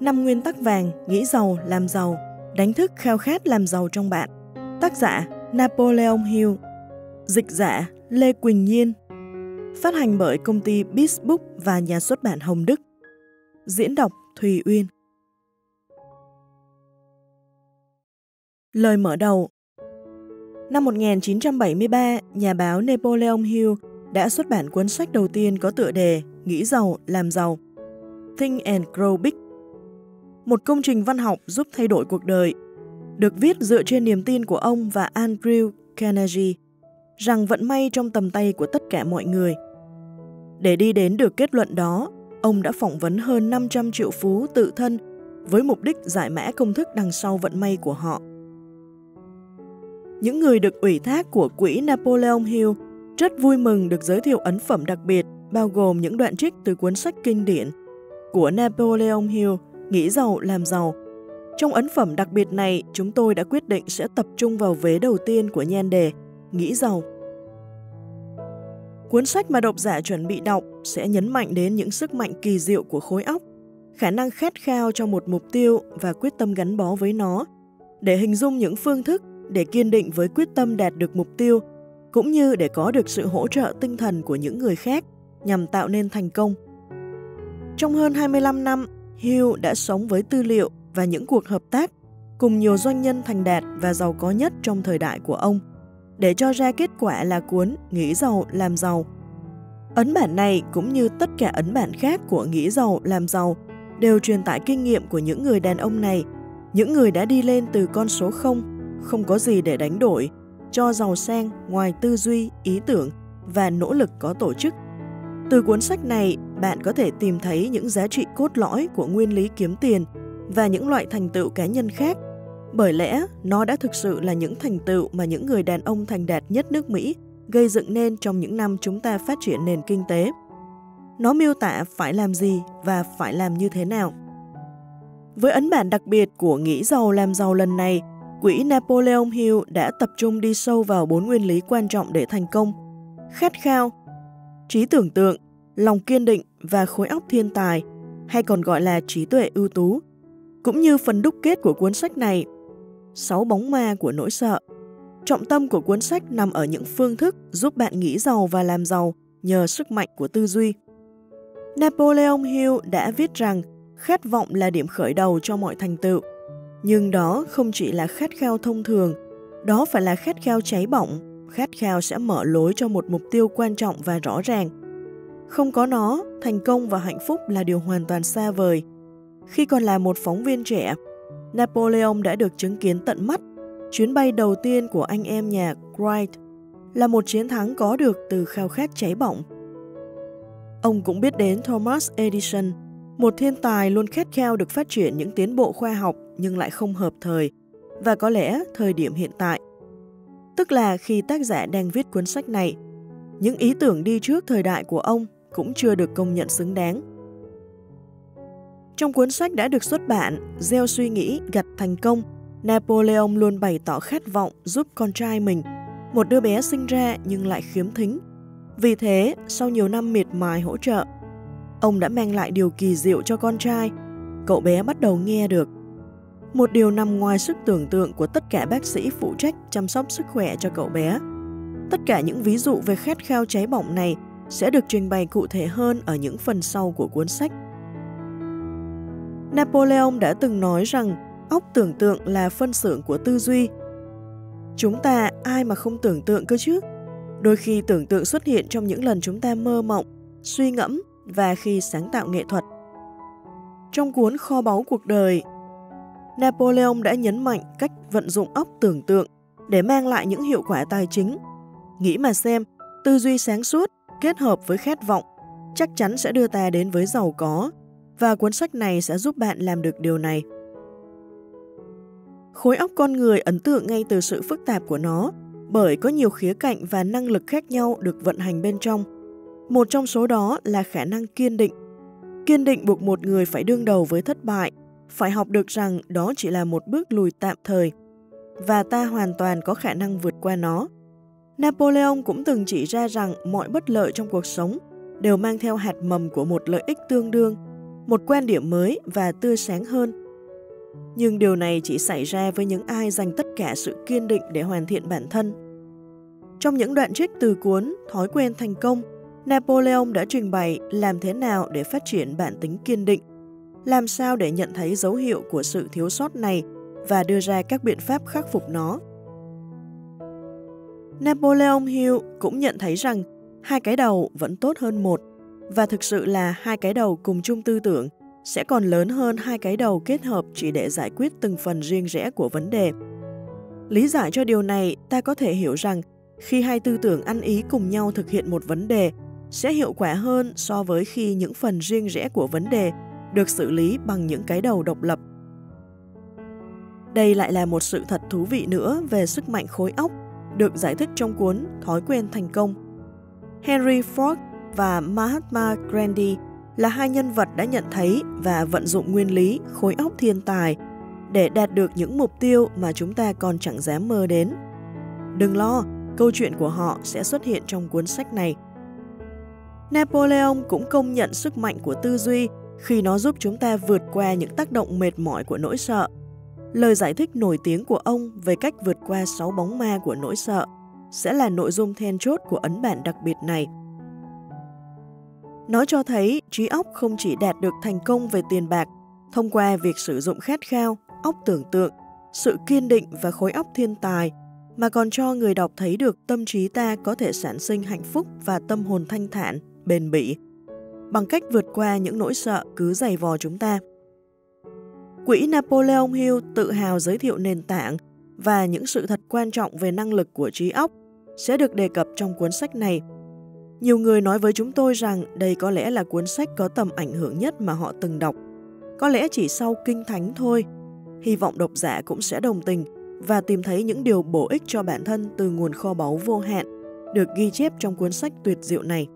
Năm nguyên tắc vàng, nghĩ giàu, làm giàu, đánh thức khao khát làm giàu trong bạn. Tác giả Napoleon Hill. Dịch giả Lê Quỳnh Nhiên. Phát hành bởi công ty Beast và nhà xuất bản Hồng Đức. Diễn đọc Thùy Uyên. Lời mở đầu. Năm 1973, nhà báo Napoleon Hill đã xuất bản cuốn sách đầu tiên có tựa đề Nghĩ giàu, làm giàu. Think and Grow Big. Một công trình văn học giúp thay đổi cuộc đời được viết dựa trên niềm tin của ông và Andrew Carnegie rằng vận may trong tầm tay của tất cả mọi người. Để đi đến được kết luận đó, ông đã phỏng vấn hơn 500 triệu phú tự thân với mục đích giải mã công thức đằng sau vận may của họ. Những người được ủy thác của quỹ Napoleon Hill rất vui mừng được giới thiệu ấn phẩm đặc biệt bao gồm những đoạn trích từ cuốn sách kinh điển của Napoleon Hill Nghĩ giàu làm giàu. Trong ấn phẩm đặc biệt này, chúng tôi đã quyết định sẽ tập trung vào vế đầu tiên của nhan đề Nghĩ giàu. Cuốn sách mà độc giả chuẩn bị đọc sẽ nhấn mạnh đến những sức mạnh kỳ diệu của khối óc, khả năng khát khao cho một mục tiêu và quyết tâm gắn bó với nó, để hình dung những phương thức để kiên định với quyết tâm đạt được mục tiêu, cũng như để có được sự hỗ trợ tinh thần của những người khác nhằm tạo nên thành công. Trong hơn 25 năm, Hill đã sống với tư liệu và những cuộc hợp tác cùng nhiều doanh nhân thành đạt và giàu có nhất trong thời đại của ông, để cho ra kết quả là cuốn Nghĩ giàu làm giàu. Ấn bản này cũng như tất cả ấn bản khác của Nghĩ giàu làm giàu đều truyền tải kinh nghiệm của những người đàn ông này, những người đã đi lên từ con số 0, không có gì để đánh đổi, cho giàu sang ngoài tư duy, ý tưởng và nỗ lực có tổ chức. Từ cuốn sách này, bạn có thể tìm thấy những giá trị cốt lõi của nguyên lý kiếm tiền và những loại thành tựu cá nhân khác, bởi lẽ nó đã thực sự là những thành tựu mà những người đàn ông thành đạt nhất nước Mỹ gây dựng nên trong những năm chúng ta phát triển nền kinh tế. Nó miêu tả phải làm gì và phải làm như thế nào. Với ấn bản đặc biệt của Nghĩ giàu làm giàu lần này, quỹ Napoleon Hill đã tập trung đi sâu vào bốn nguyên lý quan trọng để thành công. Khát khao, trí tưởng tượng, lòng kiên định và khối óc thiên tài, hay còn gọi là trí tuệ ưu tú, cũng như phần đúc kết của cuốn sách này, sáu bóng ma của nỗi sợ. Trọng tâm của cuốn sách nằm ở những phương thức giúp bạn nghĩ giàu và làm giàu nhờ sức mạnh của tư duy. Napoleon Hill đã viết rằng khát vọng là điểm khởi đầu cho mọi thành tựu. Nhưng đó không chỉ là khát khao thông thường, đó phải là khát khao cháy bỏng, khát khao sẽ mở lối cho một mục tiêu quan trọng và rõ ràng. Không có nó, thành công và hạnh phúc là điều hoàn toàn xa vời. Khi còn là một phóng viên trẻ, Napoleon đã được chứng kiến tận mắt chuyến bay đầu tiên của anh em nhà Wright là một chiến thắng có được từ khao khát cháy bỏng. Ông cũng biết đến Thomas Edison, một thiên tài luôn khát khao được phát triển những tiến bộ khoa học nhưng lại không hợp thời, và có lẽ thời điểm hiện tại. Tức là khi tác giả đang viết cuốn sách này, những ý tưởng đi trước thời đại của ông cũng chưa được công nhận xứng đáng. Trong cuốn sách đã được xuất bản, Gieo suy nghĩ gặt thành công, Napoleon luôn bày tỏ khát vọng giúp con trai mình, một đứa bé sinh ra nhưng lại khiếm thính. Vì thế, sau nhiều năm miệt mài hỗ trợ, ông đã mang lại điều kỳ diệu cho con trai. Cậu bé bắt đầu nghe được. Một điều nằm ngoài sức tưởng tượng của tất cả bác sĩ phụ trách chăm sóc sức khỏe cho cậu bé. Tất cả những ví dụ về khát khao cháy bỏng này sẽ được trình bày cụ thể hơn ở những phần sau của cuốn sách. Napoleon đã từng nói rằng óc tưởng tượng là phân xưởng của tư duy. Chúng ta ai mà không tưởng tượng cơ chứ? Đôi khi tưởng tượng xuất hiện trong những lần chúng ta mơ mộng, suy ngẫm và khi sáng tạo nghệ thuật. Trong cuốn Kho báu cuộc đời, Napoleon đã nhấn mạnh cách vận dụng óc tưởng tượng để mang lại những hiệu quả tài chính. Nghĩ mà xem, tư duy sáng suốt kết hợp với khát vọng chắc chắn sẽ đưa ta đến với giàu có và cuốn sách này sẽ giúp bạn làm được điều này. Khối óc con người ấn tượng ngay từ sự phức tạp của nó bởi có nhiều khía cạnh và năng lực khác nhau được vận hành bên trong. Một trong số đó là khả năng kiên định. Kiên định buộc một người phải đương đầu với thất bại, phải học được rằng đó chỉ là một bước lùi tạm thời và ta hoàn toàn có khả năng vượt qua nó. Napoleon cũng từng chỉ ra rằng mọi bất lợi trong cuộc sống đều mang theo hạt mầm của một lợi ích tương đương một quan điểm mới và tươi sáng hơn. Nhưng điều này chỉ xảy ra với những ai dành tất cả sự kiên định để hoàn thiện bản thân. Trong những đoạn trích từ cuốn Thói quen thành công, Napoleon đã trình bày làm thế nào để phát triển bản tính kiên định, làm sao để nhận thấy dấu hiệu của sự thiếu sót này và đưa ra các biện pháp khắc phục nó. Napoleon Hill cũng nhận thấy rằng hai cái đầu vẫn tốt hơn một, và thực sự là hai cái đầu cùng chung tư tưởng sẽ còn lớn hơn hai cái đầu kết hợp chỉ để giải quyết từng phần riêng rẽ của vấn đề. Lý giải cho điều này, ta có thể hiểu rằng khi hai tư tưởng ăn ý cùng nhau thực hiện một vấn đề sẽ hiệu quả hơn so với khi những phần riêng rẽ của vấn đề được xử lý bằng những cái đầu độc lập. Đây lại là một sự thật thú vị nữa về sức mạnh khối óc được giải thích trong cuốn Thói quen thành công. Henry Ford và Mahatma Gandhi là hai nhân vật đã nhận thấy và vận dụng nguyên lý khối óc thiên tài để đạt được những mục tiêu mà chúng ta còn chẳng dám mơ đến. Đừng lo, câu chuyện của họ sẽ xuất hiện trong cuốn sách này. Napoleon cũng công nhận sức mạnh của tư duy khi nó giúp chúng ta vượt qua những tác động mệt mỏi của nỗi sợ. Lời giải thích nổi tiếng của ông về cách vượt qua sáu bóng ma của nỗi sợ sẽ là nội dung then chốt của ấn bản đặc biệt này. Nó cho thấy trí óc không chỉ đạt được thành công về tiền bạc thông qua việc sử dụng khát khao, óc tưởng tượng, sự kiên định và khối óc thiên tài, mà còn cho người đọc thấy được tâm trí ta có thể sản sinh hạnh phúc và tâm hồn thanh thản, bền bỉ, bằng cách vượt qua những nỗi sợ cứ dày vò chúng ta. Quỹ Napoleon Hill tự hào giới thiệu nền tảng và những sự thật quan trọng về năng lực của trí óc sẽ được đề cập trong cuốn sách này. Nhiều người nói với chúng tôi rằng đây có lẽ là cuốn sách có tầm ảnh hưởng nhất mà họ từng đọc. Có lẽ chỉ sau Kinh Thánh thôi. Hy vọng độc giả cũng sẽ đồng tình và tìm thấy những điều bổ ích cho bản thân từ nguồn kho báu vô hạn được ghi chép trong cuốn sách tuyệt diệu này.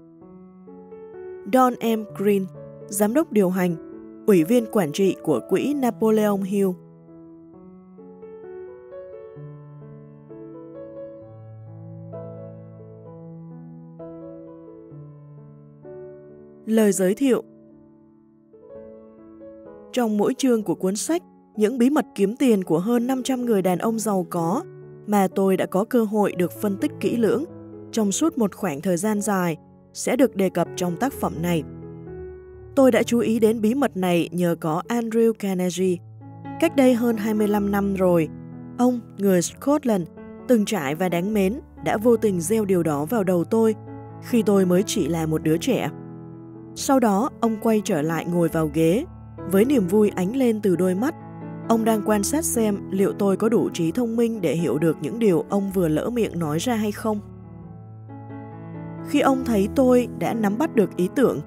Don M. Green, Giám đốc điều hành, Ủy viên quản trị của Quỹ Napoleon Hill Lời giới thiệu Trong mỗi chương của cuốn sách, những bí mật kiếm tiền của hơn 500 người đàn ông giàu có mà tôi đã có cơ hội được phân tích kỹ lưỡng trong suốt một khoảng thời gian dài sẽ được đề cập trong tác phẩm này. Tôi đã chú ý đến bí mật này nhờ có Andrew Carnegie. Cách đây hơn 25 năm rồi, ông, người Scotland, từng trải và đáng mến, đã vô tình gieo điều đó vào đầu tôi khi tôi mới chỉ là một đứa trẻ. Sau đó, ông quay trở lại ngồi vào ghế, với niềm vui ánh lên từ đôi mắt. Ông đang quan sát xem liệu tôi có đủ trí thông minh để hiểu được những điều ông vừa lỡ miệng nói ra hay không. Khi ông thấy tôi đã nắm bắt được ý tưởng,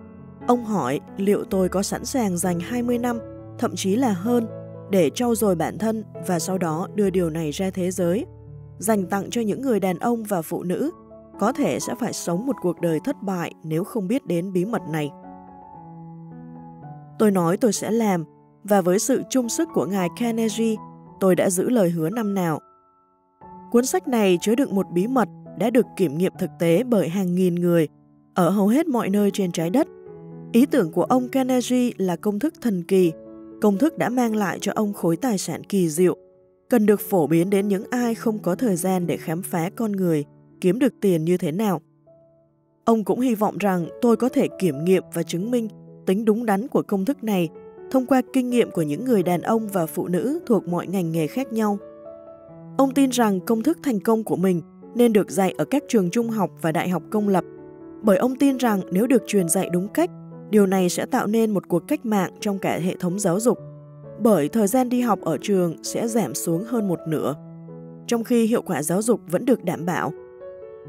ông hỏi liệu tôi có sẵn sàng dành 20 năm, thậm chí là hơn, để trau dồi bản thân và sau đó đưa điều này ra thế giới, dành tặng cho những người đàn ông và phụ nữ có thể sẽ phải sống một cuộc đời thất bại nếu không biết đến bí mật này. Tôi nói tôi sẽ làm, và với sự chung sức của ngài Carnegie, tôi đã giữ lời hứa năm nào. Cuốn sách này chứa đựng một bí mật đã được kiểm nghiệm thực tế bởi hàng nghìn người ở hầu hết mọi nơi trên trái đất. Ý tưởng của ông Carnegie là công thức thần kỳ, công thức đã mang lại cho ông khối tài sản kỳ diệu, cần được phổ biến đến những ai không có thời gian để khám phá con người kiếm được tiền như thế nào. Ông cũng hy vọng rằng tôi có thể kiểm nghiệm và chứng minh tính đúng đắn của công thức này thông qua kinh nghiệm của những người đàn ông và phụ nữ thuộc mọi ngành nghề khác nhau. Ông tin rằng công thức thành công của mình nên được dạy ở các trường trung học và đại học công lập, bởi ông tin rằng nếu được truyền dạy đúng cách, điều này sẽ tạo nên một cuộc cách mạng trong cả hệ thống giáo dục, bởi thời gian đi học ở trường sẽ giảm xuống hơn một nửa, trong khi hiệu quả giáo dục vẫn được đảm bảo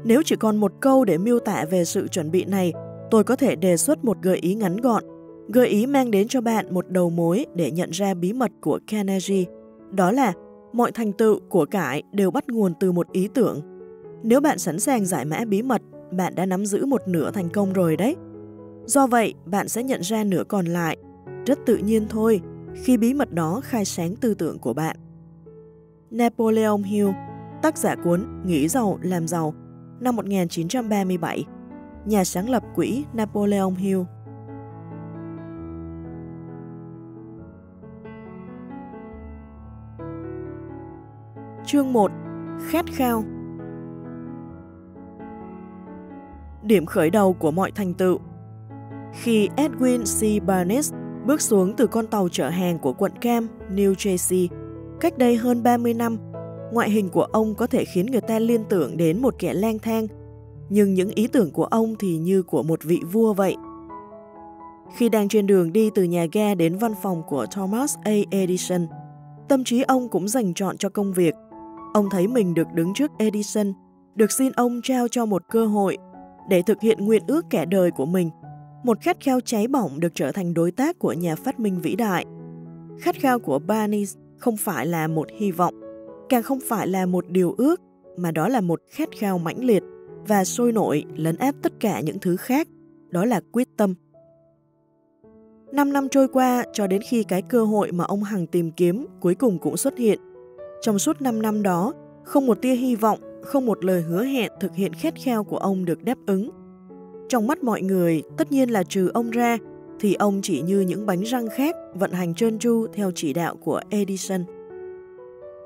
nếu chỉ còn một câu để miêu tả về sự chuẩn bị này, tôi có thể đề xuất một gợi ý ngắn gọn. Gợi ý mang đến cho bạn một đầu mối để nhận ra bí mật của Carnegie. Đó là mọi thành tựu của cải đều bắt nguồn từ một ý tưởng. Nếu bạn sẵn sàng giải mã bí mật, bạn đã nắm giữ một nửa thành công rồi đấy. Do vậy, bạn sẽ nhận ra nửa còn lại, rất tự nhiên thôi, khi bí mật đó khai sáng tư tưởng của bạn. Napoleon Hill, tác giả cuốn Nghĩ giàu làm giàu năm 1937, nhà sáng lập quỹ Napoleon Hill. Chương 1. Khát khao Điểm khởi đầu của mọi thành tựu khi Edwin C. Barnes bước xuống từ con tàu chở hàng của quận Cam, New Jersey, cách đây hơn 30 năm, ngoại hình của ông có thể khiến người ta liên tưởng đến một kẻ lang thang, nhưng những ý tưởng của ông thì như của một vị vua vậy. Khi đang trên đường đi từ nhà ga đến văn phòng của Thomas A. Edison, tâm trí ông cũng dành trọn cho công việc. Ông thấy mình được đứng trước Edison, được xin ông trao cho một cơ hội để thực hiện nguyện ước kẻ đời của mình, một khát khao cháy bỏng được trở thành đối tác của nhà phát minh vĩ đại. Khát khao của Barnes không phải là một hy vọng, càng không phải là một điều ước, mà đó là một khát khao mãnh liệt và sôi nổi lấn áp tất cả những thứ khác, đó là quyết tâm. Năm năm trôi qua cho đến khi cái cơ hội mà ông Hằng tìm kiếm cuối cùng cũng xuất hiện. Trong suốt 5 năm đó, không một tia hy vọng, không một lời hứa hẹn thực hiện khát khao của ông được đáp ứng. Trong mắt mọi người, tất nhiên là trừ ông ra, thì ông chỉ như những bánh răng khác vận hành trơn tru theo chỉ đạo của Edison.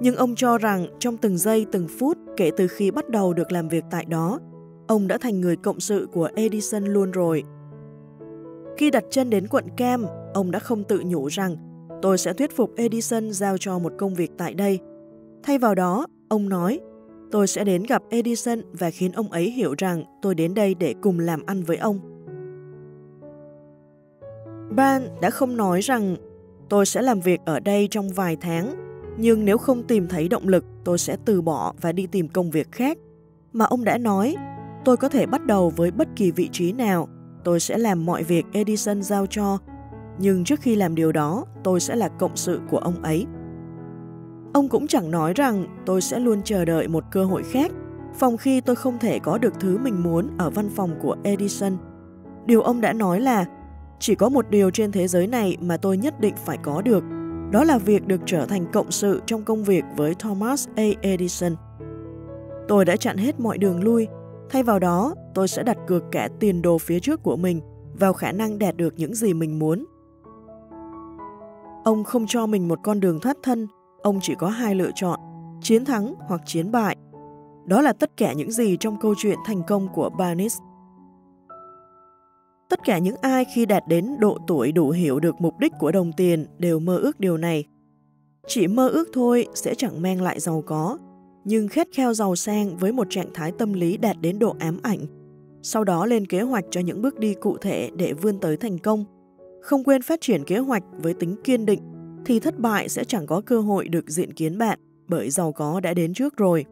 Nhưng ông cho rằng trong từng giây từng phút kể từ khi bắt đầu được làm việc tại đó, ông đã thành người cộng sự của Edison luôn rồi. Khi đặt chân đến quận Cam, ông đã không tự nhủ rằng tôi sẽ thuyết phục Edison giao cho một công việc tại đây. Thay vào đó, ông nói tôi sẽ đến gặp Edison và khiến ông ấy hiểu rằng tôi đến đây để cùng làm ăn với ông. Ban đã không nói rằng tôi sẽ làm việc ở đây trong vài tháng, nhưng nếu không tìm thấy động lực, tôi sẽ từ bỏ và đi tìm công việc khác. Mà ông đã nói, tôi có thể bắt đầu với bất kỳ vị trí nào, tôi sẽ làm mọi việc Edison giao cho, nhưng trước khi làm điều đó, tôi sẽ là cộng sự của ông ấy. Ông cũng chẳng nói rằng tôi sẽ luôn chờ đợi một cơ hội khác, phòng khi tôi không thể có được thứ mình muốn ở văn phòng của Edison. Điều ông đã nói là chỉ có một điều trên thế giới này mà tôi nhất định phải có được, đó là việc được trở thành cộng sự trong công việc với Thomas A. Edison. Tôi đã chặn hết mọi đường lui, thay vào đó tôi sẽ đặt cược cả tiền đồ phía trước của mình vào khả năng đạt được những gì mình muốn. Ông không cho mình một con đường thoát thân, ông chỉ có hai lựa chọn, chiến thắng hoặc chiến bại. Đó là tất cả những gì trong câu chuyện thành công của Barnes. Tất cả những ai khi đạt đến độ tuổi đủ hiểu được mục đích của đồng tiền đều mơ ước điều này. Chỉ mơ ước thôi sẽ chẳng mang lại giàu có, nhưng khét khao giàu sang với một trạng thái tâm lý đạt đến độ ám ảnh. Sau đó lên kế hoạch cho những bước đi cụ thể để vươn tới thành công. Không quên phát triển kế hoạch với tính kiên định, thì thất bại sẽ chẳng có cơ hội được diện kiến bạn bởi giàu có đã đến trước rồi.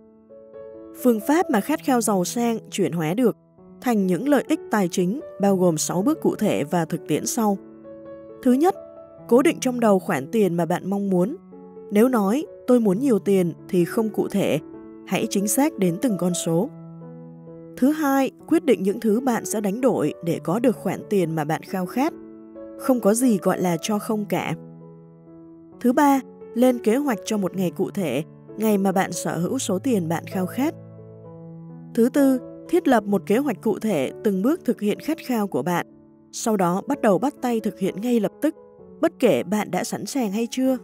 Phương pháp mà khát khao giàu sang chuyển hóa được thành những lợi ích tài chính bao gồm 6 bước cụ thể và thực tiễn sau. Thứ nhất, cố định trong đầu khoản tiền mà bạn mong muốn. Nếu nói tôi muốn nhiều tiền thì không cụ thể, hãy chính xác đến từng con số. Thứ hai, quyết định những thứ bạn sẽ đánh đổi để có được khoản tiền mà bạn khao khát. Không có gì gọi là cho không cả. Thứ ba, lên kế hoạch cho một ngày cụ thể, ngày mà bạn sở hữu số tiền bạn khao khát. Thứ tư, thiết lập một kế hoạch cụ thể từng bước thực hiện khát khao của bạn, sau đó bắt đầu bắt tay thực hiện ngay lập tức, bất kể bạn đã sẵn sàng hay chưa.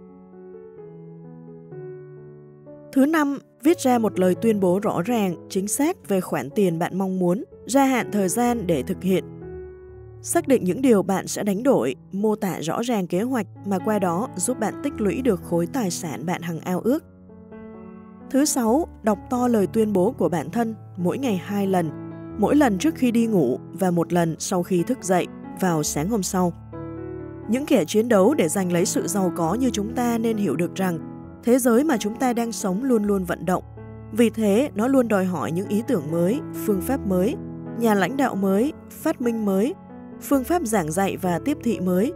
Thứ năm, viết ra một lời tuyên bố rõ ràng, chính xác về khoản tiền bạn mong muốn, gia hạn thời gian để thực hiện. Xác định những điều bạn sẽ đánh đổi, mô tả rõ ràng kế hoạch mà qua đó giúp bạn tích lũy được khối tài sản bạn hằng ao ước. Thứ sáu, đọc to lời tuyên bố của bản thân mỗi ngày hai lần, mỗi lần trước khi đi ngủ và một lần sau khi thức dậy vào sáng hôm sau. Những kẻ chiến đấu để giành lấy sự giàu có như chúng ta nên hiểu được rằng thế giới mà chúng ta đang sống luôn luôn vận động. Vì thế, nó luôn đòi hỏi những ý tưởng mới, phương pháp mới, nhà lãnh đạo mới, phát minh mới, phương pháp giảng dạy và tiếp thị mới,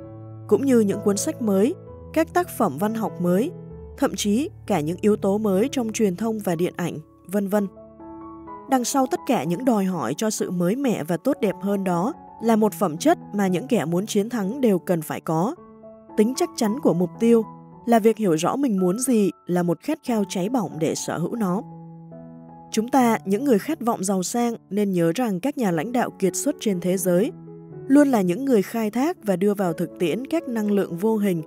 cũng như những cuốn sách mới, các tác phẩm văn học mới, thậm chí cả những yếu tố mới trong truyền thông và điện ảnh, vân vân. Đằng sau tất cả những đòi hỏi cho sự mới mẻ và tốt đẹp hơn đó là một phẩm chất mà những kẻ muốn chiến thắng đều cần phải có. Tính chắc chắn của mục tiêu là việc hiểu rõ mình muốn gì là một khát khao cháy bỏng để sở hữu nó. Chúng ta, những người khát vọng giàu sang, nên nhớ rằng các nhà lãnh đạo kiệt xuất trên thế giới luôn là những người khai thác và đưa vào thực tiễn các năng lượng vô hình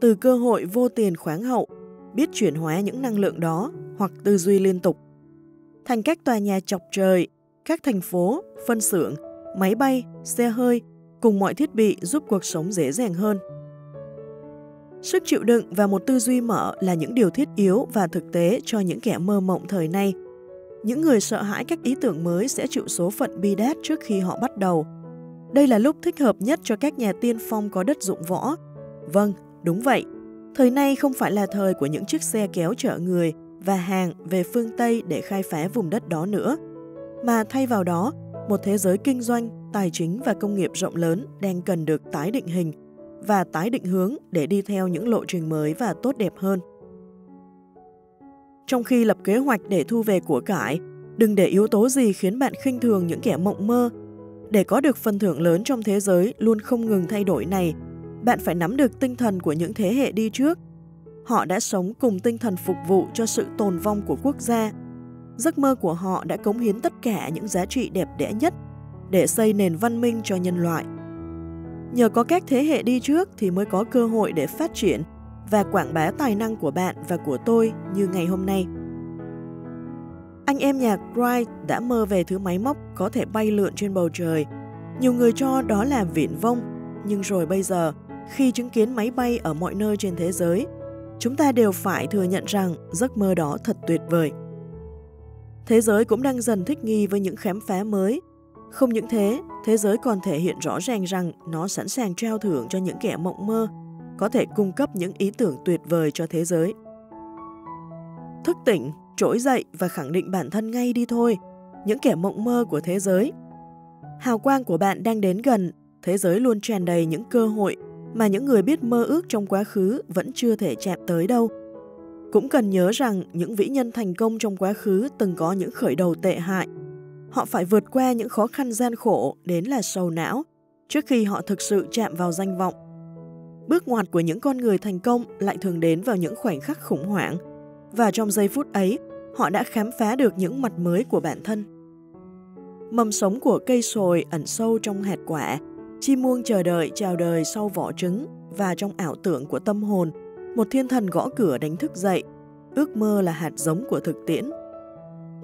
từ cơ hội vô tiền khoáng hậu biết chuyển hóa những năng lượng đó hoặc tư duy liên tục. Thành các tòa nhà chọc trời, các thành phố, phân xưởng, máy bay, xe hơi cùng mọi thiết bị giúp cuộc sống dễ dàng hơn. Sức chịu đựng và một tư duy mở là những điều thiết yếu và thực tế cho những kẻ mơ mộng thời nay. Những người sợ hãi các ý tưởng mới sẽ chịu số phận bi đát trước khi họ bắt đầu. Đây là lúc thích hợp nhất cho các nhà tiên phong có đất dụng võ. Vâng, đúng vậy. Thời nay không phải là thời của những chiếc xe kéo chở người và hàng về phương Tây để khai phá vùng đất đó nữa, mà thay vào đó, một thế giới kinh doanh, tài chính và công nghiệp rộng lớn đang cần được tái định hình và tái định hướng để đi theo những lộ trình mới và tốt đẹp hơn. Trong khi lập kế hoạch để thu về của cải, đừng để yếu tố gì khiến bạn khinh thường những kẻ mộng mơ. Để có được phần thưởng lớn trong thế giới luôn không ngừng thay đổi này, bạn phải nắm được tinh thần của những thế hệ đi trước. Họ đã sống cùng tinh thần phục vụ cho sự tồn vong của quốc gia. Giấc mơ của họ đã cống hiến tất cả những giá trị đẹp đẽ nhất để xây nền văn minh cho nhân loại. Nhờ có các thế hệ đi trước thì mới có cơ hội để phát triển và quảng bá tài năng của bạn và của tôi như ngày hôm nay. Anh em nhạc Wright đã mơ về thứ máy móc có thể bay lượn trên bầu trời. Nhiều người cho đó là viễn vông, nhưng rồi bây giờ, khi chứng kiến máy bay ở mọi nơi trên thế giới, chúng ta đều phải thừa nhận rằng giấc mơ đó thật tuyệt vời. Thế giới cũng đang dần thích nghi với những khám phá mới không những thế, thế giới còn thể hiện rõ ràng rằng nó sẵn sàng trao thưởng cho những kẻ mộng mơ, có thể cung cấp những ý tưởng tuyệt vời cho thế giới. Thức tỉnh, trỗi dậy và khẳng định bản thân ngay đi thôi, những kẻ mộng mơ của thế giới. Hào quang của bạn đang đến gần, thế giới luôn tràn đầy những cơ hội mà những người biết mơ ước trong quá khứ vẫn chưa thể chạm tới đâu. Cũng cần nhớ rằng những vĩ nhân thành công trong quá khứ từng có những khởi đầu tệ hại Họ phải vượt qua những khó khăn gian khổ đến là sầu não trước khi họ thực sự chạm vào danh vọng. Bước ngoặt của những con người thành công lại thường đến vào những khoảnh khắc khủng hoảng và trong giây phút ấy, họ đã khám phá được những mặt mới của bản thân. Mầm sống của cây sồi ẩn sâu trong hạt quả, chim muông chờ đợi chào đời sau vỏ trứng và trong ảo tưởng của tâm hồn, một thiên thần gõ cửa đánh thức dậy, ước mơ là hạt giống của thực tiễn.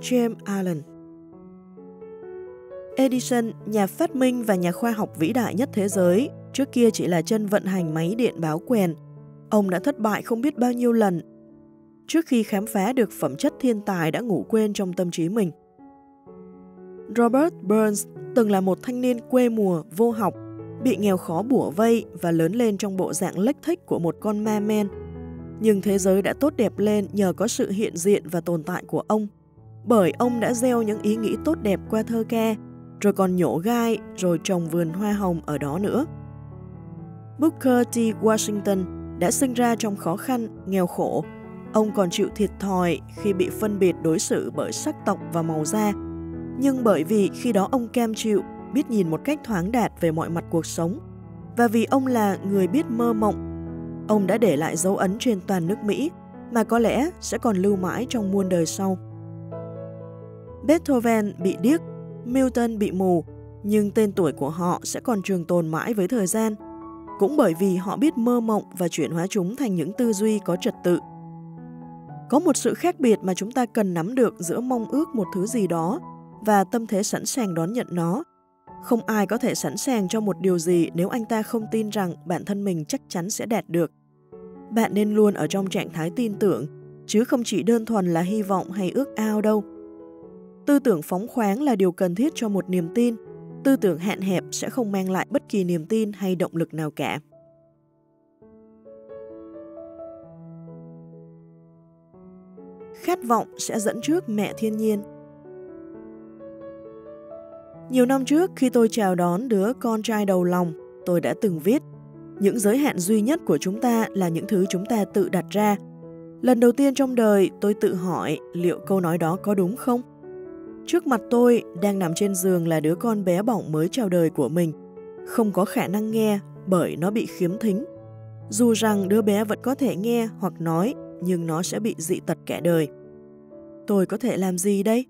James Allen Edison, nhà phát minh và nhà khoa học vĩ đại nhất thế giới, trước kia chỉ là chân vận hành máy điện báo quèn. Ông đã thất bại không biết bao nhiêu lần. Trước khi khám phá được phẩm chất thiên tài đã ngủ quên trong tâm trí mình. Robert Burns từng là một thanh niên quê mùa, vô học, bị nghèo khó bủa vây và lớn lên trong bộ dạng lếch thích của một con ma men. Nhưng thế giới đã tốt đẹp lên nhờ có sự hiện diện và tồn tại của ông, bởi ông đã gieo những ý nghĩ tốt đẹp qua thơ ca, rồi còn nhổ gai, rồi trồng vườn hoa hồng ở đó nữa. Booker T. Washington đã sinh ra trong khó khăn, nghèo khổ. Ông còn chịu thiệt thòi khi bị phân biệt đối xử bởi sắc tộc và màu da. Nhưng bởi vì khi đó ông cam chịu, biết nhìn một cách thoáng đạt về mọi mặt cuộc sống, và vì ông là người biết mơ mộng, ông đã để lại dấu ấn trên toàn nước Mỹ mà có lẽ sẽ còn lưu mãi trong muôn đời sau. Beethoven bị điếc Milton bị mù, nhưng tên tuổi của họ sẽ còn trường tồn mãi với thời gian, cũng bởi vì họ biết mơ mộng và chuyển hóa chúng thành những tư duy có trật tự. Có một sự khác biệt mà chúng ta cần nắm được giữa mong ước một thứ gì đó và tâm thế sẵn sàng đón nhận nó. Không ai có thể sẵn sàng cho một điều gì nếu anh ta không tin rằng bản thân mình chắc chắn sẽ đạt được. Bạn nên luôn ở trong trạng thái tin tưởng, chứ không chỉ đơn thuần là hy vọng hay ước ao đâu. Tư tưởng phóng khoáng là điều cần thiết cho một niềm tin. Tư tưởng hạn hẹp sẽ không mang lại bất kỳ niềm tin hay động lực nào cả. Khát vọng sẽ dẫn trước mẹ thiên nhiên. Nhiều năm trước khi tôi chào đón đứa con trai đầu lòng, tôi đã từng viết những giới hạn duy nhất của chúng ta là những thứ chúng ta tự đặt ra. Lần đầu tiên trong đời tôi tự hỏi liệu câu nói đó có đúng không? Trước mặt tôi đang nằm trên giường là đứa con bé bỏng mới chào đời của mình, không có khả năng nghe bởi nó bị khiếm thính. Dù rằng đứa bé vẫn có thể nghe hoặc nói, nhưng nó sẽ bị dị tật kẻ đời. Tôi có thể làm gì đây?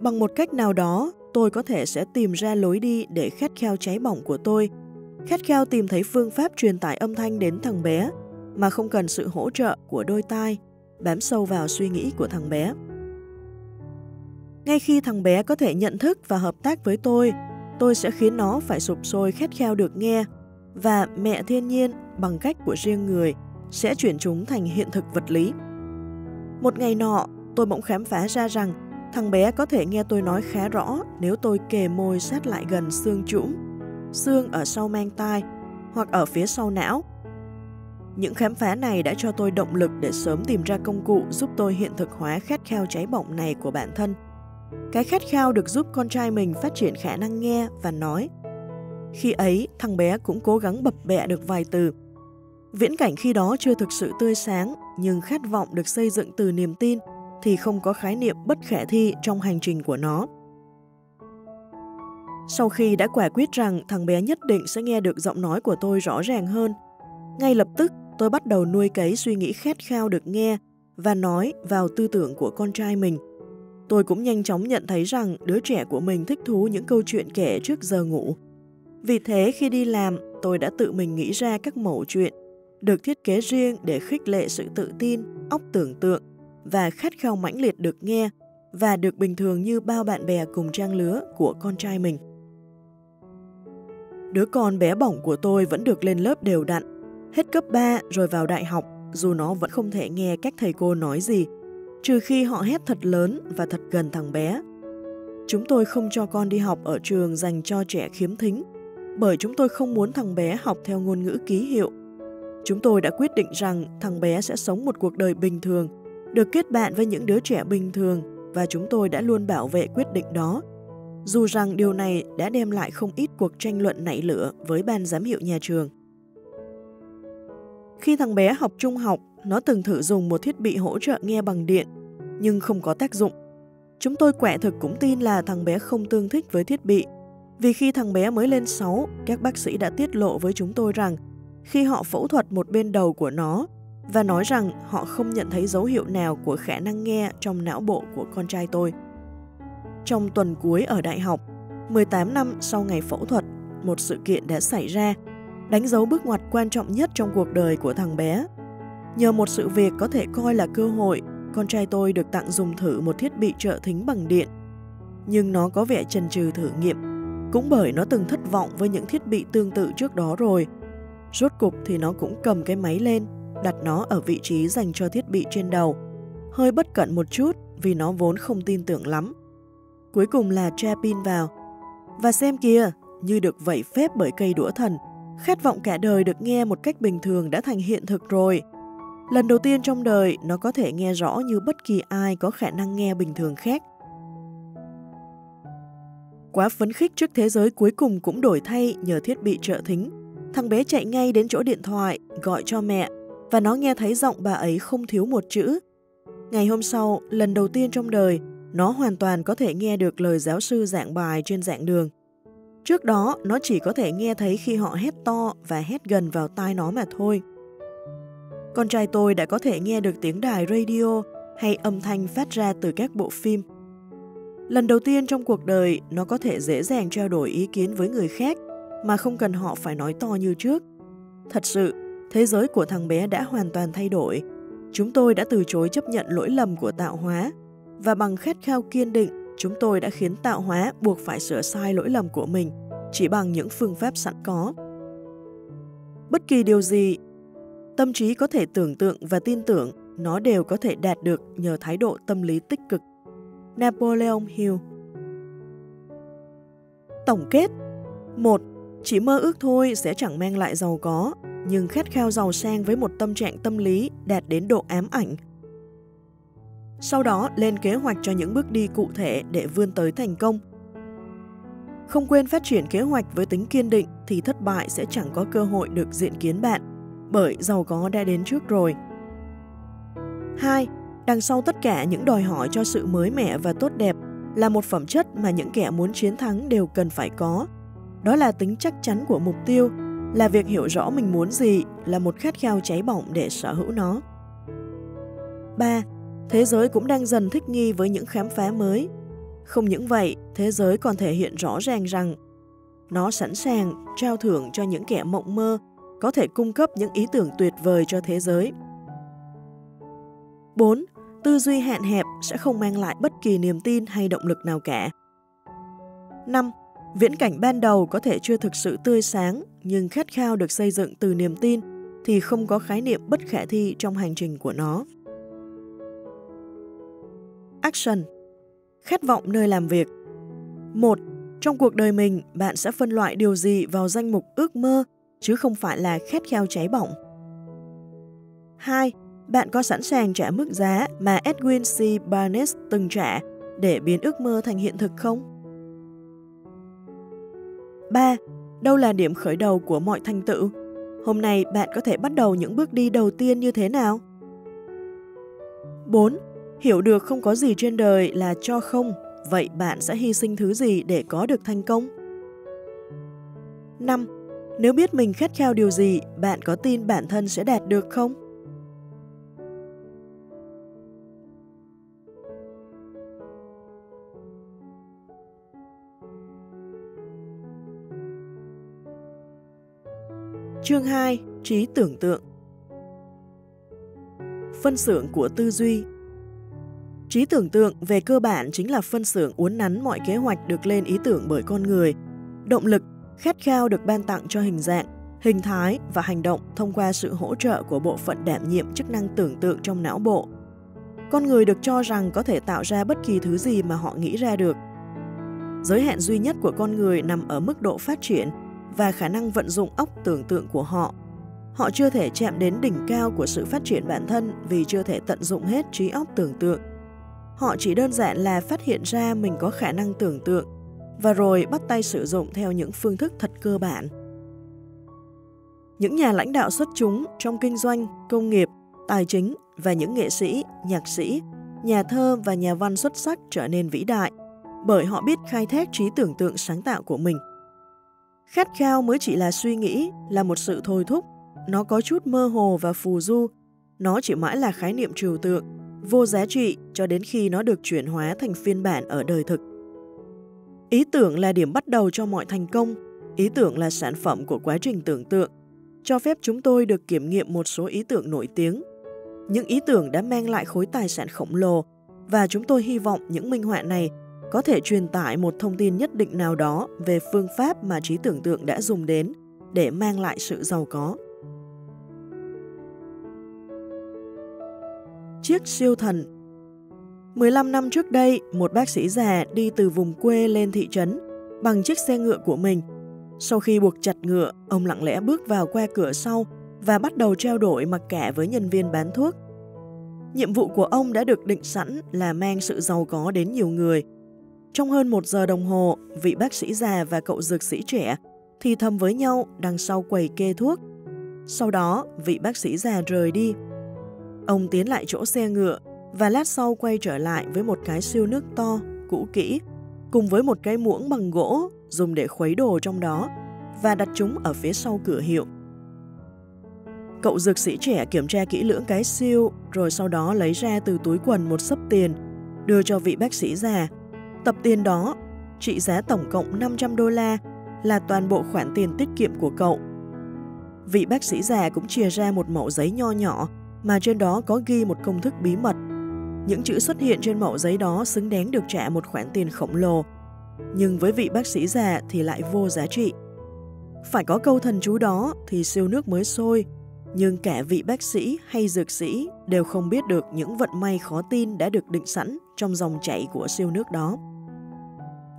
Bằng một cách nào đó, tôi có thể sẽ tìm ra lối đi để khát khao cháy bỏng của tôi, khát khao tìm thấy phương pháp truyền tải âm thanh đến thằng bé mà không cần sự hỗ trợ của đôi tai. bám sâu vào suy nghĩ của thằng bé. Ngay khi thằng bé có thể nhận thức và hợp tác với tôi, tôi sẽ khiến nó phải sụp sôi khát khao được nghe và mẹ thiên nhiên bằng cách của riêng người sẽ chuyển chúng thành hiện thực vật lý. Một ngày nọ, tôi bỗng khám phá ra rằng thằng bé có thể nghe tôi nói khá rõ nếu tôi kề môi sát lại gần xương trũng, xương ở sau mang tai hoặc ở phía sau não. Những khám phá này đã cho tôi động lực để sớm tìm ra công cụ giúp tôi hiện thực hóa khát khao cháy bỏng này của bản thân. Cái khát khao được giúp con trai mình phát triển khả năng nghe và nói. Khi ấy, thằng bé cũng cố gắng bập bẹ được vài từ. Viễn cảnh khi đó chưa thực sự tươi sáng, nhưng khát vọng được xây dựng từ niềm tin thì không có khái niệm bất khả thi trong hành trình của nó. Sau khi đã quả quyết rằng thằng bé nhất định sẽ nghe được giọng nói của tôi rõ ràng hơn, ngay lập tức tôi bắt đầu nuôi cấy suy nghĩ khát khao được nghe và nói vào tư tưởng của con trai mình. Tôi cũng nhanh chóng nhận thấy rằng đứa trẻ của mình thích thú những câu chuyện kể trước giờ ngủ. Vì thế khi đi làm, tôi đã tự mình nghĩ ra các mẫu chuyện, được thiết kế riêng để khích lệ sự tự tin, óc tưởng tượng và khát khao mãnh liệt được nghe và được bình thường như bao bạn bè cùng trang lứa của con trai mình. Đứa con bé bỏng của tôi vẫn được lên lớp đều đặn, hết cấp 3 rồi vào đại học, dù nó vẫn không thể nghe các thầy cô nói gì, trừ khi họ hét thật lớn và thật gần thằng bé. Chúng tôi không cho con đi học ở trường dành cho trẻ khiếm thính, bởi chúng tôi không muốn thằng bé học theo ngôn ngữ ký hiệu. Chúng tôi đã quyết định rằng thằng bé sẽ sống một cuộc đời bình thường, được kết bạn với những đứa trẻ bình thường và chúng tôi đã luôn bảo vệ quyết định đó dù rằng điều này đã đem lại không ít cuộc tranh luận nảy lửa với ban giám hiệu nhà trường. Khi thằng bé học trung học, nó từng thử dùng một thiết bị hỗ trợ nghe bằng điện, nhưng không có tác dụng. Chúng tôi quẹ thực cũng tin là thằng bé không tương thích với thiết bị, vì khi thằng bé mới lên 6, các bác sĩ đã tiết lộ với chúng tôi rằng khi họ phẫu thuật một bên đầu của nó và nói rằng họ không nhận thấy dấu hiệu nào của khả năng nghe trong não bộ của con trai tôi. Trong tuần cuối ở đại học, 18 năm sau ngày phẫu thuật, một sự kiện đã xảy ra, đánh dấu bước ngoặt quan trọng nhất trong cuộc đời của thằng bé. Nhờ một sự việc có thể coi là cơ hội, con trai tôi được tặng dùng thử một thiết bị trợ thính bằng điện. Nhưng nó có vẻ chần chừ thử nghiệm, cũng bởi nó từng thất vọng với những thiết bị tương tự trước đó rồi. Rốt cục thì nó cũng cầm cái máy lên, đặt nó ở vị trí dành cho thiết bị trên đầu. Hơi bất cẩn một chút vì nó vốn không tin tưởng lắm cuối cùng là tra pin vào. Và xem kìa, như được vẩy phép bởi cây đũa thần, khát vọng cả đời được nghe một cách bình thường đã thành hiện thực rồi. Lần đầu tiên trong đời, nó có thể nghe rõ như bất kỳ ai có khả năng nghe bình thường khác. Quá phấn khích trước thế giới cuối cùng cũng đổi thay nhờ thiết bị trợ thính. Thằng bé chạy ngay đến chỗ điện thoại, gọi cho mẹ, và nó nghe thấy giọng bà ấy không thiếu một chữ. Ngày hôm sau, lần đầu tiên trong đời, nó hoàn toàn có thể nghe được lời giáo sư giảng bài trên giảng đường. Trước đó, nó chỉ có thể nghe thấy khi họ hét to và hét gần vào tai nó mà thôi. Con trai tôi đã có thể nghe được tiếng đài radio hay âm thanh phát ra từ các bộ phim. Lần đầu tiên trong cuộc đời, nó có thể dễ dàng trao đổi ý kiến với người khác mà không cần họ phải nói to như trước. Thật sự, thế giới của thằng bé đã hoàn toàn thay đổi. Chúng tôi đã từ chối chấp nhận lỗi lầm của tạo hóa và bằng khát khao kiên định, chúng tôi đã khiến tạo hóa buộc phải sửa sai lỗi lầm của mình chỉ bằng những phương pháp sẵn có. Bất kỳ điều gì, tâm trí có thể tưởng tượng và tin tưởng nó đều có thể đạt được nhờ thái độ tâm lý tích cực. Napoleon Hill Tổng kết 1. Chỉ mơ ước thôi sẽ chẳng mang lại giàu có, nhưng khát khao giàu sang với một tâm trạng tâm lý đạt đến độ ám ảnh sau đó lên kế hoạch cho những bước đi cụ thể để vươn tới thành công. Không quên phát triển kế hoạch với tính kiên định thì thất bại sẽ chẳng có cơ hội được diện kiến bạn, bởi giàu có đã đến trước rồi. 2. Đằng sau tất cả những đòi hỏi cho sự mới mẻ và tốt đẹp là một phẩm chất mà những kẻ muốn chiến thắng đều cần phải có. Đó là tính chắc chắn của mục tiêu, là việc hiểu rõ mình muốn gì, là một khát khao cháy bỏng để sở hữu nó. 3 thế giới cũng đang dần thích nghi với những khám phá mới. Không những vậy, thế giới còn thể hiện rõ ràng rằng nó sẵn sàng trao thưởng cho những kẻ mộng mơ, có thể cung cấp những ý tưởng tuyệt vời cho thế giới. 4. Tư duy hạn hẹp sẽ không mang lại bất kỳ niềm tin hay động lực nào cả. 5. Viễn cảnh ban đầu có thể chưa thực sự tươi sáng, nhưng khát khao được xây dựng từ niềm tin thì không có khái niệm bất khả thi trong hành trình của nó. Action Khát vọng nơi làm việc 1. Trong cuộc đời mình, bạn sẽ phân loại điều gì vào danh mục ước mơ, chứ không phải là khát khao cháy bỏng. 2. Bạn có sẵn sàng trả mức giá mà Edwin C. Barnes từng trả để biến ước mơ thành hiện thực không? 3. Đâu là điểm khởi đầu của mọi thành tựu? Hôm nay bạn có thể bắt đầu những bước đi đầu tiên như thế nào? 4. Hiểu được không có gì trên đời là cho không, vậy bạn sẽ hy sinh thứ gì để có được thành công? 5. Nếu biết mình khát khao điều gì, bạn có tin bản thân sẽ đạt được không? Chương 2. Trí tưởng tượng Phân xưởng của tư duy Trí tưởng tượng về cơ bản chính là phân xưởng uốn nắn mọi kế hoạch được lên ý tưởng bởi con người. Động lực, khát khao được ban tặng cho hình dạng, hình thái và hành động thông qua sự hỗ trợ của bộ phận đảm nhiệm chức năng tưởng tượng trong não bộ. Con người được cho rằng có thể tạo ra bất kỳ thứ gì mà họ nghĩ ra được. Giới hạn duy nhất của con người nằm ở mức độ phát triển và khả năng vận dụng óc tưởng tượng của họ. Họ chưa thể chạm đến đỉnh cao của sự phát triển bản thân vì chưa thể tận dụng hết trí óc tưởng tượng. Họ chỉ đơn giản là phát hiện ra mình có khả năng tưởng tượng và rồi bắt tay sử dụng theo những phương thức thật cơ bản. Những nhà lãnh đạo xuất chúng trong kinh doanh, công nghiệp, tài chính và những nghệ sĩ, nhạc sĩ, nhà thơ và nhà văn xuất sắc trở nên vĩ đại bởi họ biết khai thác trí tưởng tượng sáng tạo của mình. Khát khao mới chỉ là suy nghĩ, là một sự thôi thúc. Nó có chút mơ hồ và phù du. Nó chỉ mãi là khái niệm trừu tượng, vô giá trị cho đến khi nó được chuyển hóa thành phiên bản ở đời thực. Ý tưởng là điểm bắt đầu cho mọi thành công. Ý tưởng là sản phẩm của quá trình tưởng tượng, cho phép chúng tôi được kiểm nghiệm một số ý tưởng nổi tiếng. Những ý tưởng đã mang lại khối tài sản khổng lồ và chúng tôi hy vọng những minh họa này có thể truyền tải một thông tin nhất định nào đó về phương pháp mà trí tưởng tượng đã dùng đến để mang lại sự giàu có. Chiếc siêu thần 15 năm trước đây, một bác sĩ già đi từ vùng quê lên thị trấn bằng chiếc xe ngựa của mình. Sau khi buộc chặt ngựa, ông lặng lẽ bước vào qua cửa sau và bắt đầu trao đổi mặc cả với nhân viên bán thuốc. Nhiệm vụ của ông đã được định sẵn là mang sự giàu có đến nhiều người – trong hơn một giờ đồng hồ, vị bác sĩ già và cậu dược sĩ trẻ thì thầm với nhau đằng sau quầy kê thuốc. Sau đó, vị bác sĩ già rời đi. Ông tiến lại chỗ xe ngựa và lát sau quay trở lại với một cái siêu nước to, cũ kỹ, cùng với một cái muỗng bằng gỗ dùng để khuấy đồ trong đó và đặt chúng ở phía sau cửa hiệu. Cậu dược sĩ trẻ kiểm tra kỹ lưỡng cái siêu rồi sau đó lấy ra từ túi quần một sấp tiền, đưa cho vị bác sĩ già Tập tiền đó, trị giá tổng cộng 500 đô la, là toàn bộ khoản tiền tiết kiệm của cậu. Vị bác sĩ già cũng chia ra một mẫu giấy nho nhỏ mà trên đó có ghi một công thức bí mật. Những chữ xuất hiện trên mẫu giấy đó xứng đáng được trả một khoản tiền khổng lồ, nhưng với vị bác sĩ già thì lại vô giá trị. Phải có câu thần chú đó thì siêu nước mới sôi, nhưng cả vị bác sĩ hay dược sĩ đều không biết được những vận may khó tin đã được định sẵn trong dòng chảy của siêu nước đó.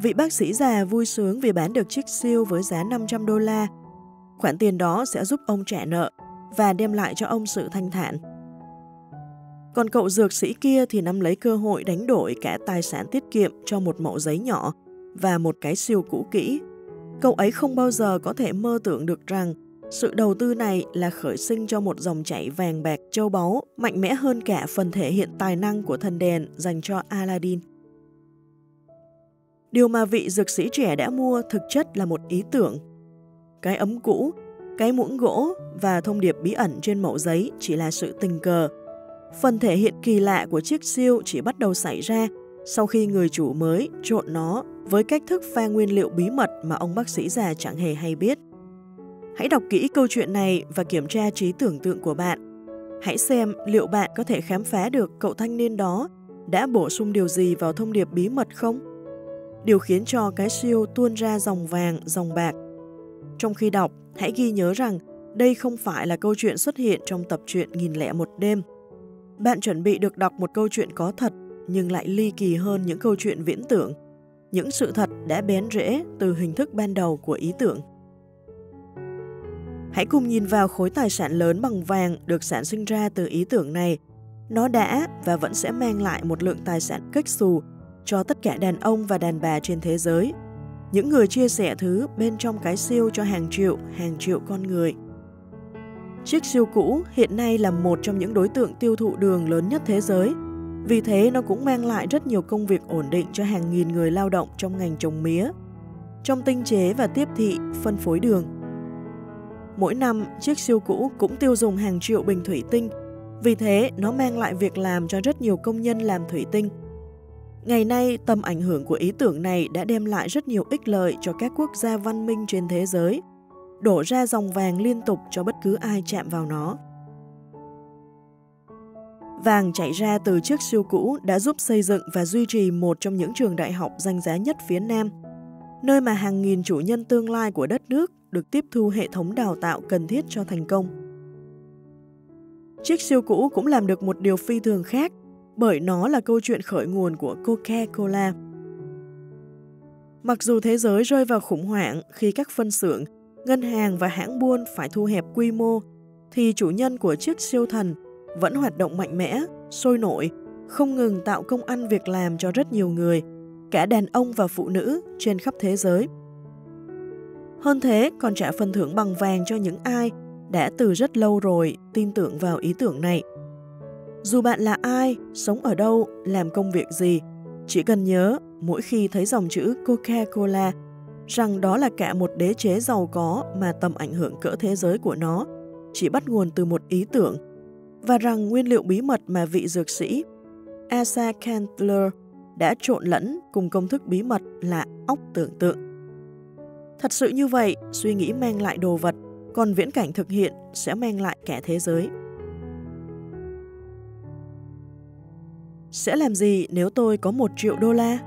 Vị bác sĩ già vui sướng vì bán được chiếc siêu với giá 500 đô la. Khoản tiền đó sẽ giúp ông trả nợ và đem lại cho ông sự thanh thản. Còn cậu dược sĩ kia thì nắm lấy cơ hội đánh đổi cả tài sản tiết kiệm cho một mẫu giấy nhỏ và một cái siêu cũ kỹ. Cậu ấy không bao giờ có thể mơ tưởng được rằng sự đầu tư này là khởi sinh cho một dòng chảy vàng bạc châu báu mạnh mẽ hơn cả phần thể hiện tài năng của thần đèn dành cho Aladdin. Điều mà vị dược sĩ trẻ đã mua thực chất là một ý tưởng. Cái ấm cũ, cái muỗng gỗ và thông điệp bí ẩn trên mẫu giấy chỉ là sự tình cờ. Phần thể hiện kỳ lạ của chiếc siêu chỉ bắt đầu xảy ra sau khi người chủ mới trộn nó với cách thức pha nguyên liệu bí mật mà ông bác sĩ già chẳng hề hay biết. Hãy đọc kỹ câu chuyện này và kiểm tra trí tưởng tượng của bạn. Hãy xem liệu bạn có thể khám phá được cậu thanh niên đó đã bổ sung điều gì vào thông điệp bí mật không? Điều khiến cho cái siêu tuôn ra dòng vàng, dòng bạc. Trong khi đọc, hãy ghi nhớ rằng đây không phải là câu chuyện xuất hiện trong tập truyện Nghìn lẻ một đêm. Bạn chuẩn bị được đọc một câu chuyện có thật nhưng lại ly kỳ hơn những câu chuyện viễn tưởng. Những sự thật đã bén rễ từ hình thức ban đầu của ý tưởng. Hãy cùng nhìn vào khối tài sản lớn bằng vàng được sản sinh ra từ ý tưởng này. Nó đã và vẫn sẽ mang lại một lượng tài sản kích xù cho tất cả đàn ông và đàn bà trên thế giới. Những người chia sẻ thứ bên trong cái siêu cho hàng triệu, hàng triệu con người. Chiếc siêu cũ hiện nay là một trong những đối tượng tiêu thụ đường lớn nhất thế giới. Vì thế nó cũng mang lại rất nhiều công việc ổn định cho hàng nghìn người lao động trong ngành trồng mía, trong tinh chế và tiếp thị, phân phối đường. Mỗi năm, chiếc siêu cũ cũng tiêu dùng hàng triệu bình thủy tinh, vì thế nó mang lại việc làm cho rất nhiều công nhân làm thủy tinh. Ngày nay, tầm ảnh hưởng của ý tưởng này đã đem lại rất nhiều ích lợi cho các quốc gia văn minh trên thế giới, đổ ra dòng vàng liên tục cho bất cứ ai chạm vào nó. Vàng chảy ra từ chiếc siêu cũ đã giúp xây dựng và duy trì một trong những trường đại học danh giá nhất phía Nam, nơi mà hàng nghìn chủ nhân tương lai của đất nước được tiếp thu hệ thống đào tạo cần thiết cho thành công. Chiếc siêu cũ cũng làm được một điều phi thường khác, bởi nó là câu chuyện khởi nguồn của Coca-Cola. Mặc dù thế giới rơi vào khủng hoảng khi các phân xưởng, ngân hàng và hãng buôn phải thu hẹp quy mô, thì chủ nhân của chiếc siêu thần vẫn hoạt động mạnh mẽ, sôi nổi, không ngừng tạo công ăn việc làm cho rất nhiều người, cả đàn ông và phụ nữ trên khắp thế giới. Hơn thế, còn trả phần thưởng bằng vàng cho những ai đã từ rất lâu rồi tin tưởng vào ý tưởng này. Dù bạn là ai, sống ở đâu, làm công việc gì, chỉ cần nhớ mỗi khi thấy dòng chữ Coca-Cola rằng đó là cả một đế chế giàu có mà tầm ảnh hưởng cỡ thế giới của nó chỉ bắt nguồn từ một ý tưởng và rằng nguyên liệu bí mật mà vị dược sĩ Asa Candler đã trộn lẫn cùng công thức bí mật là óc tưởng tượng. Thật sự như vậy, suy nghĩ mang lại đồ vật, còn viễn cảnh thực hiện sẽ mang lại cả thế giới. Sẽ làm gì nếu tôi có một triệu đô la?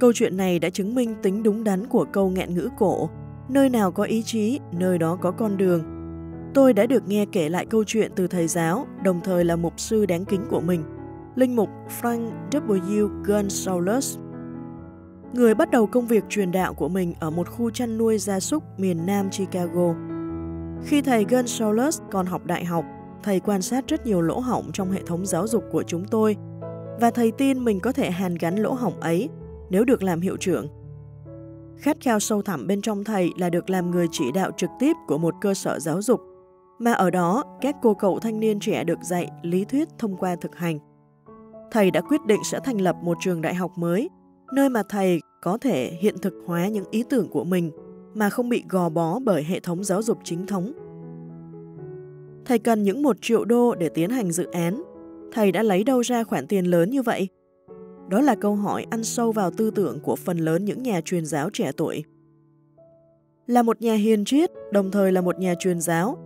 Câu chuyện này đã chứng minh tính đúng đắn của câu nghẹn ngữ cổ, nơi nào có ý chí, nơi đó có con đường. Tôi đã được nghe kể lại câu chuyện từ thầy giáo, đồng thời là mục sư đáng kính của mình, linh mục Frank W. Gunsaulus người bắt đầu công việc truyền đạo của mình ở một khu chăn nuôi gia súc miền nam Chicago. Khi thầy Gunsolus còn học đại học, thầy quan sát rất nhiều lỗ hổng trong hệ thống giáo dục của chúng tôi và thầy tin mình có thể hàn gắn lỗ hổng ấy nếu được làm hiệu trưởng. Khát khao sâu thẳm bên trong thầy là được làm người chỉ đạo trực tiếp của một cơ sở giáo dục, mà ở đó các cô cậu thanh niên trẻ được dạy lý thuyết thông qua thực hành. Thầy đã quyết định sẽ thành lập một trường đại học mới nơi mà thầy có thể hiện thực hóa những ý tưởng của mình mà không bị gò bó bởi hệ thống giáo dục chính thống. Thầy cần những một triệu đô để tiến hành dự án. Thầy đã lấy đâu ra khoản tiền lớn như vậy? Đó là câu hỏi ăn sâu vào tư tưởng của phần lớn những nhà truyền giáo trẻ tuổi. Là một nhà hiền triết, đồng thời là một nhà truyền giáo,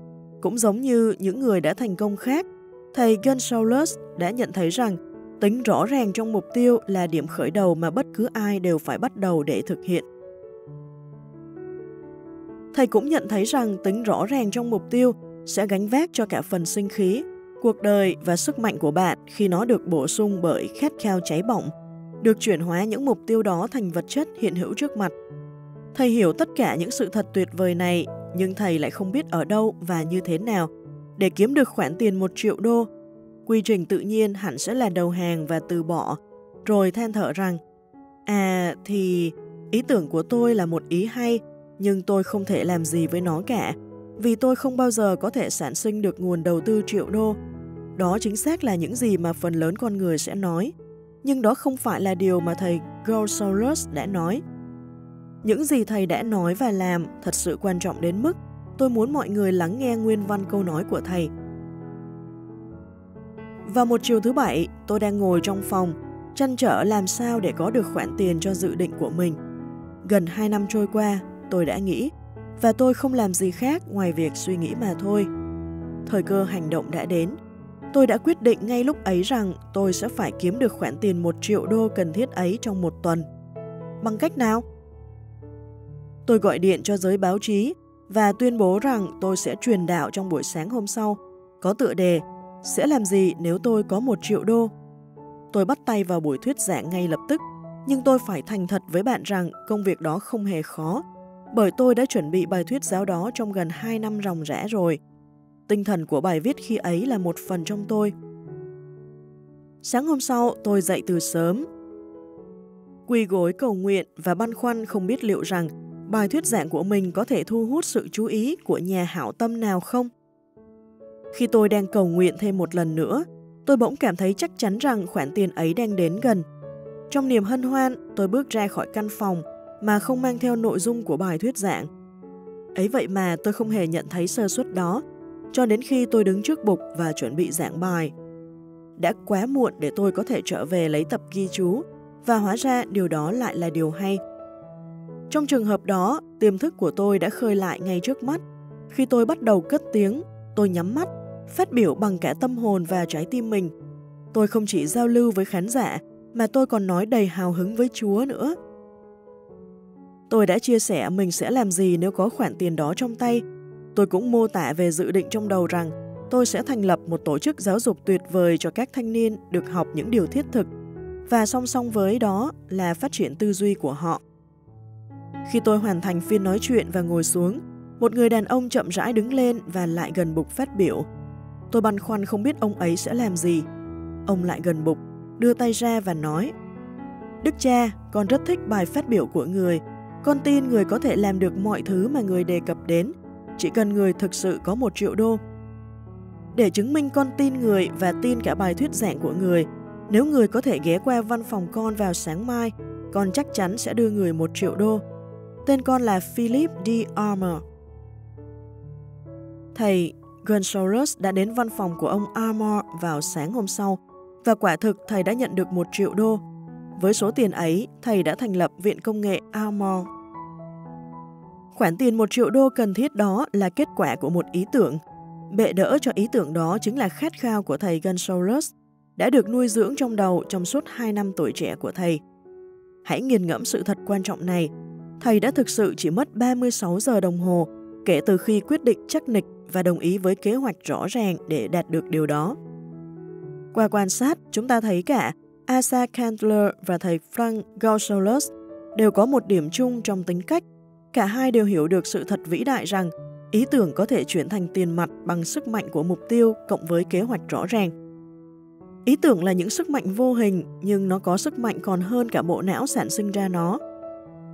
cũng giống như những người đã thành công khác, thầy Gunsaulus đã nhận thấy rằng Tính rõ ràng trong mục tiêu là điểm khởi đầu mà bất cứ ai đều phải bắt đầu để thực hiện. Thầy cũng nhận thấy rằng tính rõ ràng trong mục tiêu sẽ gánh vác cho cả phần sinh khí, cuộc đời và sức mạnh của bạn khi nó được bổ sung bởi khát khao cháy bỏng, được chuyển hóa những mục tiêu đó thành vật chất hiện hữu trước mặt. Thầy hiểu tất cả những sự thật tuyệt vời này, nhưng thầy lại không biết ở đâu và như thế nào để kiếm được khoản tiền một triệu đô quy trình tự nhiên hẳn sẽ là đầu hàng và từ bỏ, rồi than thở rằng, à thì ý tưởng của tôi là một ý hay, nhưng tôi không thể làm gì với nó cả, vì tôi không bao giờ có thể sản sinh được nguồn đầu tư triệu đô. Đó chính xác là những gì mà phần lớn con người sẽ nói, nhưng đó không phải là điều mà thầy Gorsaurus đã nói. Những gì thầy đã nói và làm thật sự quan trọng đến mức tôi muốn mọi người lắng nghe nguyên văn câu nói của thầy. Vào một chiều thứ bảy, tôi đang ngồi trong phòng, chăn trở làm sao để có được khoản tiền cho dự định của mình. Gần 2 năm trôi qua, tôi đã nghĩ, và tôi không làm gì khác ngoài việc suy nghĩ mà thôi. thời cơ hành động đã đến. Tôi đã quyết định ngay lúc ấy rằng tôi sẽ phải kiếm được khoản tiền 1 triệu đô cần thiết ấy trong một tuần. Bằng cách nào? Tôi gọi điện cho giới báo chí và tuyên bố rằng tôi sẽ truyền đạo trong buổi sáng hôm sau, có tựa đề sẽ làm gì nếu tôi có một triệu đô? Tôi bắt tay vào buổi thuyết giảng ngay lập tức, nhưng tôi phải thành thật với bạn rằng công việc đó không hề khó, bởi tôi đã chuẩn bị bài thuyết giáo đó trong gần 2 năm ròng rẽ rồi. Tinh thần của bài viết khi ấy là một phần trong tôi. Sáng hôm sau, tôi dậy từ sớm, quỳ gối cầu nguyện và băn khoăn không biết liệu rằng bài thuyết giảng của mình có thể thu hút sự chú ý của nhà hảo tâm nào không. Khi tôi đang cầu nguyện thêm một lần nữa, tôi bỗng cảm thấy chắc chắn rằng khoản tiền ấy đang đến gần. Trong niềm hân hoan, tôi bước ra khỏi căn phòng mà không mang theo nội dung của bài thuyết giảng. Ấy vậy mà tôi không hề nhận thấy sơ suất đó, cho đến khi tôi đứng trước bục và chuẩn bị giảng bài. Đã quá muộn để tôi có thể trở về lấy tập ghi chú, và hóa ra điều đó lại là điều hay. Trong trường hợp đó, tiềm thức của tôi đã khơi lại ngay trước mắt. Khi tôi bắt đầu cất tiếng, tôi nhắm mắt, phát biểu bằng cả tâm hồn và trái tim mình. Tôi không chỉ giao lưu với khán giả, mà tôi còn nói đầy hào hứng với Chúa nữa. Tôi đã chia sẻ mình sẽ làm gì nếu có khoản tiền đó trong tay. Tôi cũng mô tả về dự định trong đầu rằng tôi sẽ thành lập một tổ chức giáo dục tuyệt vời cho các thanh niên được học những điều thiết thực và song song với đó là phát triển tư duy của họ. Khi tôi hoàn thành phiên nói chuyện và ngồi xuống, một người đàn ông chậm rãi đứng lên và lại gần bục phát biểu. Tôi băn khoăn không biết ông ấy sẽ làm gì. Ông lại gần bục, đưa tay ra và nói Đức cha, con rất thích bài phát biểu của người. Con tin người có thể làm được mọi thứ mà người đề cập đến, chỉ cần người thực sự có một triệu đô. Để chứng minh con tin người và tin cả bài thuyết giảng của người, nếu người có thể ghé qua văn phòng con vào sáng mai, con chắc chắn sẽ đưa người một triệu đô. Tên con là Philip D. Armour. Thầy Gonsalves đã đến văn phòng của ông Armour vào sáng hôm sau và quả thực thầy đã nhận được một triệu đô. Với số tiền ấy, thầy đã thành lập Viện Công nghệ Armour. Khoản tiền một triệu đô cần thiết đó là kết quả của một ý tưởng. Bệ đỡ cho ý tưởng đó chính là khát khao của thầy Gonsalves đã được nuôi dưỡng trong đầu trong suốt 2 năm tuổi trẻ của thầy. Hãy nghiền ngẫm sự thật quan trọng này. Thầy đã thực sự chỉ mất 36 giờ đồng hồ kể từ khi quyết định chắc nịch và đồng ý với kế hoạch rõ ràng để đạt được điều đó. Qua quan sát, chúng ta thấy cả Asa Candler và thầy Frank Gausolus đều có một điểm chung trong tính cách. Cả hai đều hiểu được sự thật vĩ đại rằng ý tưởng có thể chuyển thành tiền mặt bằng sức mạnh của mục tiêu cộng với kế hoạch rõ ràng. Ý tưởng là những sức mạnh vô hình, nhưng nó có sức mạnh còn hơn cả bộ não sản sinh ra nó.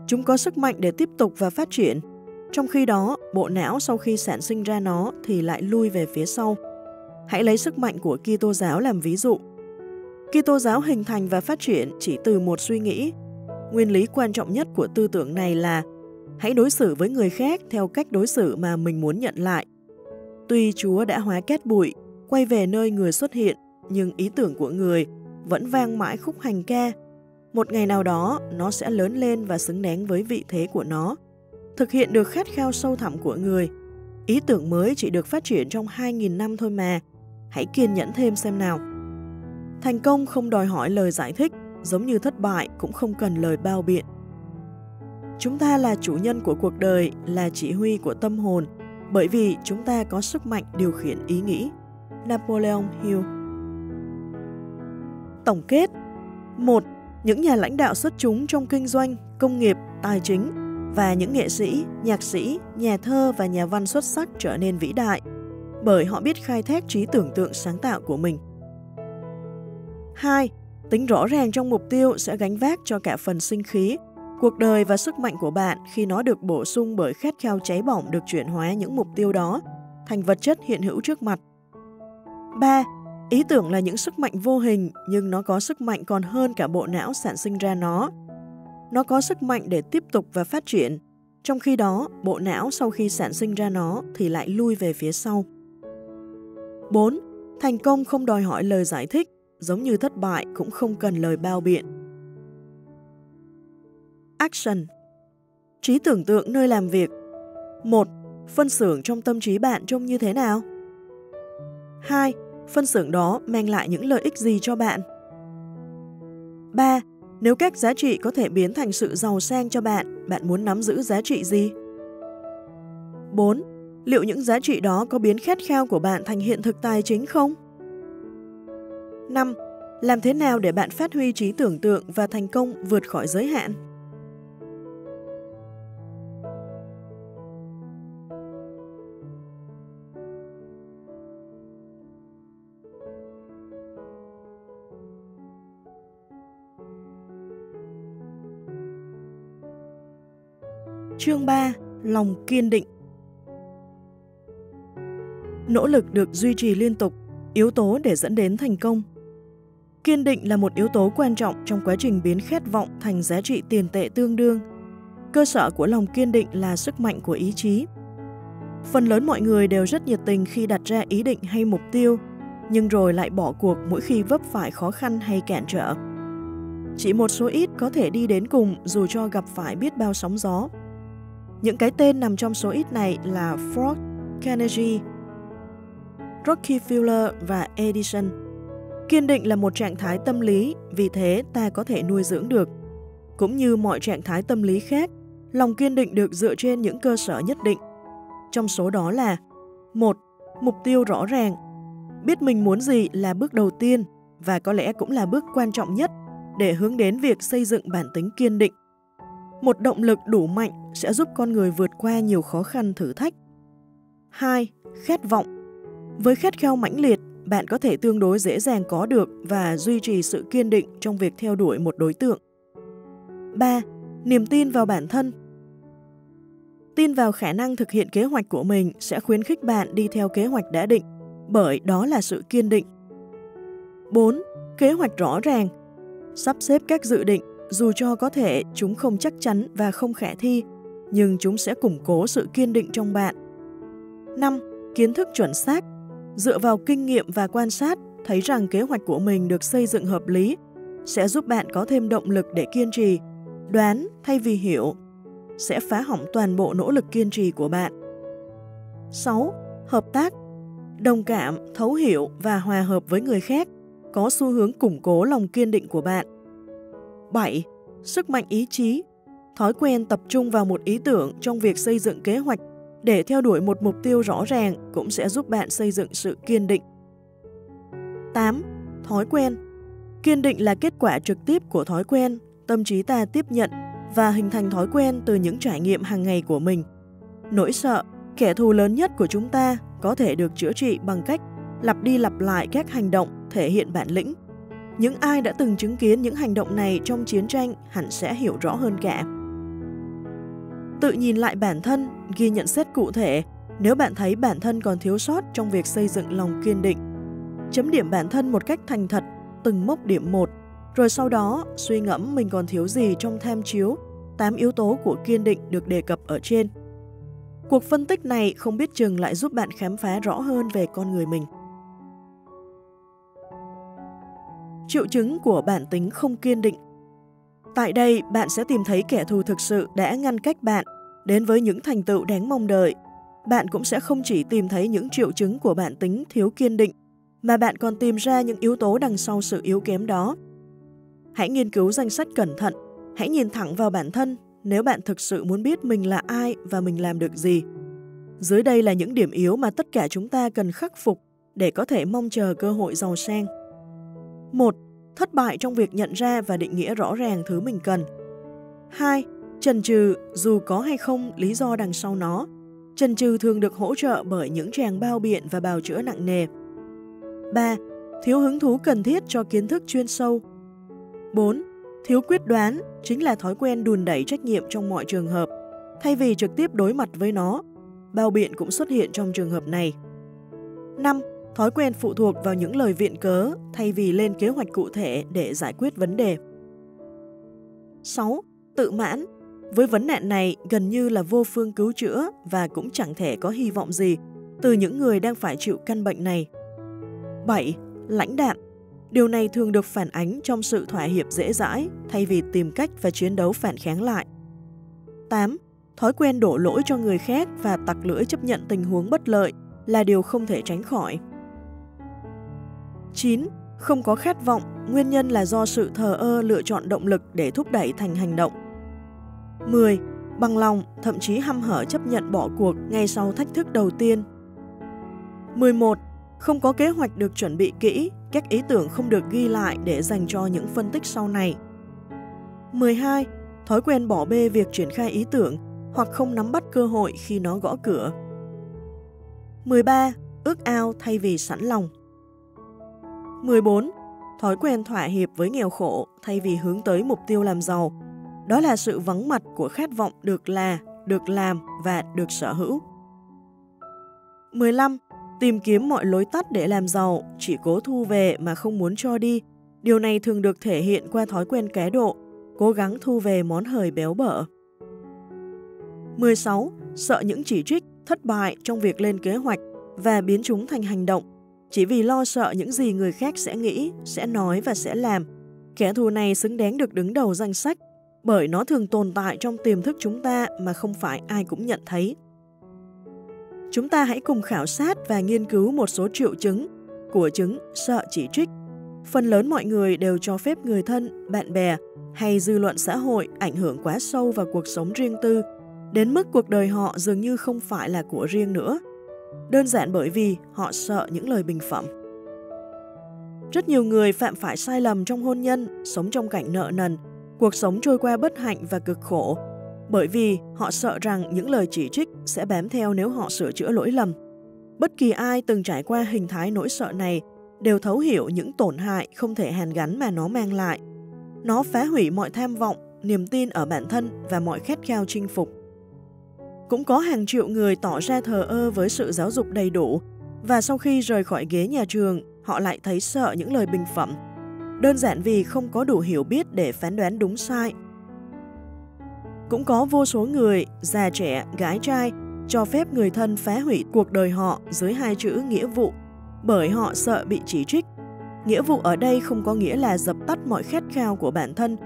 Chúng có sức mạnh để tiếp tục và phát triển, trong khi đó, bộ não sau khi sản sinh ra nó thì lại lui về phía sau. Hãy lấy sức mạnh của Kitô giáo làm ví dụ. Kitô giáo hình thành và phát triển chỉ từ một suy nghĩ. Nguyên lý quan trọng nhất của tư tưởng này là hãy đối xử với người khác theo cách đối xử mà mình muốn nhận lại. Tuy Chúa đã hóa kết bụi, quay về nơi người xuất hiện nhưng ý tưởng của người vẫn vang mãi khúc hành ca. Một ngày nào đó, nó sẽ lớn lên và xứng đáng với vị thế của nó. Thực hiện được khát khao sâu thẳm của người. Ý tưởng mới chỉ được phát triển trong 2.000 năm thôi mà. Hãy kiên nhẫn thêm xem nào. Thành công không đòi hỏi lời giải thích, giống như thất bại cũng không cần lời bao biện. Chúng ta là chủ nhân của cuộc đời, là chỉ huy của tâm hồn, bởi vì chúng ta có sức mạnh điều khiển ý nghĩ. Napoleon Hill Tổng kết 1. Những nhà lãnh đạo xuất chúng trong kinh doanh, công nghiệp, tài chính và những nghệ sĩ, nhạc sĩ, nhà thơ và nhà văn xuất sắc trở nên vĩ đại bởi họ biết khai thác trí tưởng tượng sáng tạo của mình. 2. Tính rõ ràng trong mục tiêu sẽ gánh vác cho cả phần sinh khí, cuộc đời và sức mạnh của bạn khi nó được bổ sung bởi khát khao cháy bỏng được chuyển hóa những mục tiêu đó thành vật chất hiện hữu trước mặt. 3. Ý tưởng là những sức mạnh vô hình nhưng nó có sức mạnh còn hơn cả bộ não sản sinh ra nó. Nó có sức mạnh để tiếp tục và phát triển, trong khi đó bộ não sau khi sản sinh ra nó thì lại lui về phía sau. 4. Thành công không đòi hỏi lời giải thích, giống như thất bại cũng không cần lời bao biện. Action Trí tưởng tượng nơi làm việc 1. Phân xưởng trong tâm trí bạn trông như thế nào? 2. Phân xưởng đó mang lại những lợi ích gì cho bạn? 3. Nếu các giá trị có thể biến thành sự giàu sang cho bạn, bạn muốn nắm giữ giá trị gì? 4. Liệu những giá trị đó có biến khát khao của bạn thành hiện thực tài chính không? 5. Làm thế nào để bạn phát huy trí tưởng tượng và thành công vượt khỏi giới hạn? Chương 3. Lòng kiên định Nỗ lực được duy trì liên tục, yếu tố để dẫn đến thành công. Kiên định là một yếu tố quan trọng trong quá trình biến khát vọng thành giá trị tiền tệ tương đương. Cơ sở của lòng kiên định là sức mạnh của ý chí. Phần lớn mọi người đều rất nhiệt tình khi đặt ra ý định hay mục tiêu, nhưng rồi lại bỏ cuộc mỗi khi vấp phải khó khăn hay cản trở. Chỉ một số ít có thể đi đến cùng dù cho gặp phải biết bao sóng gió. Những cái tên nằm trong số ít này là Ford, Carnegie, Rockefeller và Edison. Kiên định là một trạng thái tâm lý, vì thế ta có thể nuôi dưỡng được. Cũng như mọi trạng thái tâm lý khác, lòng kiên định được dựa trên những cơ sở nhất định. Trong số đó là một Mục tiêu rõ ràng. Biết mình muốn gì là bước đầu tiên và có lẽ cũng là bước quan trọng nhất để hướng đến việc xây dựng bản tính kiên định. Một động lực đủ mạnh sẽ giúp con người vượt qua nhiều khó khăn thử thách. 2. Khát vọng Với khát khao mãnh liệt, bạn có thể tương đối dễ dàng có được và duy trì sự kiên định trong việc theo đuổi một đối tượng. 3. Niềm tin vào bản thân Tin vào khả năng thực hiện kế hoạch của mình sẽ khuyến khích bạn đi theo kế hoạch đã định, bởi đó là sự kiên định. 4. Kế hoạch rõ ràng Sắp xếp các dự định dù cho có thể chúng không chắc chắn và không khả thi, nhưng chúng sẽ củng cố sự kiên định trong bạn. 5. Kiến thức chuẩn xác Dựa vào kinh nghiệm và quan sát, thấy rằng kế hoạch của mình được xây dựng hợp lý sẽ giúp bạn có thêm động lực để kiên trì, đoán thay vì hiểu, sẽ phá hỏng toàn bộ nỗ lực kiên trì của bạn. 6. Hợp tác Đồng cảm, thấu hiểu và hòa hợp với người khác có xu hướng củng cố lòng kiên định của bạn 7. Sức mạnh ý chí Thói quen tập trung vào một ý tưởng trong việc xây dựng kế hoạch để theo đuổi một mục tiêu rõ ràng cũng sẽ giúp bạn xây dựng sự kiên định. 8. Thói quen Kiên định là kết quả trực tiếp của thói quen, tâm trí ta tiếp nhận và hình thành thói quen từ những trải nghiệm hàng ngày của mình. Nỗi sợ, kẻ thù lớn nhất của chúng ta, có thể được chữa trị bằng cách lặp đi lặp lại các hành động thể hiện bản lĩnh những ai đã từng chứng kiến những hành động này trong chiến tranh hẳn sẽ hiểu rõ hơn cả. Tự nhìn lại bản thân, ghi nhận xét cụ thể nếu bạn thấy bản thân còn thiếu sót trong việc xây dựng lòng kiên định. Chấm điểm bản thân một cách thành thật, từng mốc điểm một, rồi sau đó suy ngẫm mình còn thiếu gì trong tham chiếu 8 yếu tố của kiên định được đề cập ở trên. Cuộc phân tích này không biết chừng lại giúp bạn khám phá rõ hơn về con người mình. Triệu chứng của bản tính không kiên định. Tại đây, bạn sẽ tìm thấy kẻ thù thực sự đã ngăn cách bạn đến với những thành tựu đáng mong đợi. Bạn cũng sẽ không chỉ tìm thấy những triệu chứng của bản tính thiếu kiên định, mà bạn còn tìm ra những yếu tố đằng sau sự yếu kém đó. Hãy nghiên cứu danh sách cẩn thận, hãy nhìn thẳng vào bản thân nếu bạn thực sự muốn biết mình là ai và mình làm được gì. Dưới đây là những điểm yếu mà tất cả chúng ta cần khắc phục để có thể mong chờ cơ hội giàu sang. 1. Thất bại trong việc nhận ra và định nghĩa rõ ràng thứ mình cần. 2. Trần trừ dù có hay không lý do đằng sau nó. Trần trừ thường được hỗ trợ bởi những tràng bao biện và bào chữa nặng nề. 3. Thiếu hứng thú cần thiết cho kiến thức chuyên sâu. 4. Thiếu quyết đoán chính là thói quen đùn đẩy trách nhiệm trong mọi trường hợp. Thay vì trực tiếp đối mặt với nó, bao biện cũng xuất hiện trong trường hợp này. 5. Thói quen phụ thuộc vào những lời viện cớ thay vì lên kế hoạch cụ thể để giải quyết vấn đề. 6. Tự mãn Với vấn nạn này, gần như là vô phương cứu chữa và cũng chẳng thể có hy vọng gì từ những người đang phải chịu căn bệnh này. 7. Lãnh đạm Điều này thường được phản ánh trong sự thỏa hiệp dễ dãi thay vì tìm cách và chiến đấu phản kháng lại. 8. Thói quen đổ lỗi cho người khác và tặc lưỡi chấp nhận tình huống bất lợi là điều không thể tránh khỏi. 9. Không có khát vọng, nguyên nhân là do sự thờ ơ lựa chọn động lực để thúc đẩy thành hành động. 10. Bằng lòng, thậm chí hăm hở chấp nhận bỏ cuộc ngay sau thách thức đầu tiên. 11. Không có kế hoạch được chuẩn bị kỹ, các ý tưởng không được ghi lại để dành cho những phân tích sau này. 12. Thói quen bỏ bê việc triển khai ý tưởng hoặc không nắm bắt cơ hội khi nó gõ cửa. 13. Ước ao thay vì sẵn lòng 14. Thói quen thỏa hiệp với nghèo khổ thay vì hướng tới mục tiêu làm giàu. Đó là sự vắng mặt của khát vọng được là, được làm và được sở hữu. 15. Tìm kiếm mọi lối tắt để làm giàu, chỉ cố thu về mà không muốn cho đi. Điều này thường được thể hiện qua thói quen cá độ, cố gắng thu về món hời béo bở. 16. Sợ những chỉ trích, thất bại trong việc lên kế hoạch và biến chúng thành hành động, chỉ vì lo sợ những gì người khác sẽ nghĩ, sẽ nói và sẽ làm. Kẻ thù này xứng đáng được đứng đầu danh sách, bởi nó thường tồn tại trong tiềm thức chúng ta mà không phải ai cũng nhận thấy. Chúng ta hãy cùng khảo sát và nghiên cứu một số triệu chứng của chứng sợ chỉ trích. Phần lớn mọi người đều cho phép người thân, bạn bè hay dư luận xã hội ảnh hưởng quá sâu vào cuộc sống riêng tư, đến mức cuộc đời họ dường như không phải là của riêng nữa. Đơn giản bởi vì họ sợ những lời bình phẩm. Rất nhiều người phạm phải sai lầm trong hôn nhân, sống trong cảnh nợ nần, cuộc sống trôi qua bất hạnh và cực khổ bởi vì họ sợ rằng những lời chỉ trích sẽ bám theo nếu họ sửa chữa lỗi lầm. Bất kỳ ai từng trải qua hình thái nỗi sợ này đều thấu hiểu những tổn hại không thể hàn gắn mà nó mang lại. Nó phá hủy mọi tham vọng, niềm tin ở bản thân và mọi khát khao chinh phục. Cũng có hàng triệu người tỏ ra thờ ơ với sự giáo dục đầy đủ và sau khi rời khỏi ghế nhà trường, họ lại thấy sợ những lời bình phẩm. Đơn giản vì không có đủ hiểu biết để phán đoán đúng sai cũng có vô số người, già trẻ, gái trai, cho phép người thân phá hủy cuộc đời họ dưới hai chữ nghĩa vụ, bởi họ sợ bị chỉ trích. Nghĩa vụ ở đây không có nghĩa là dập tắt mọi khát khao của bản thân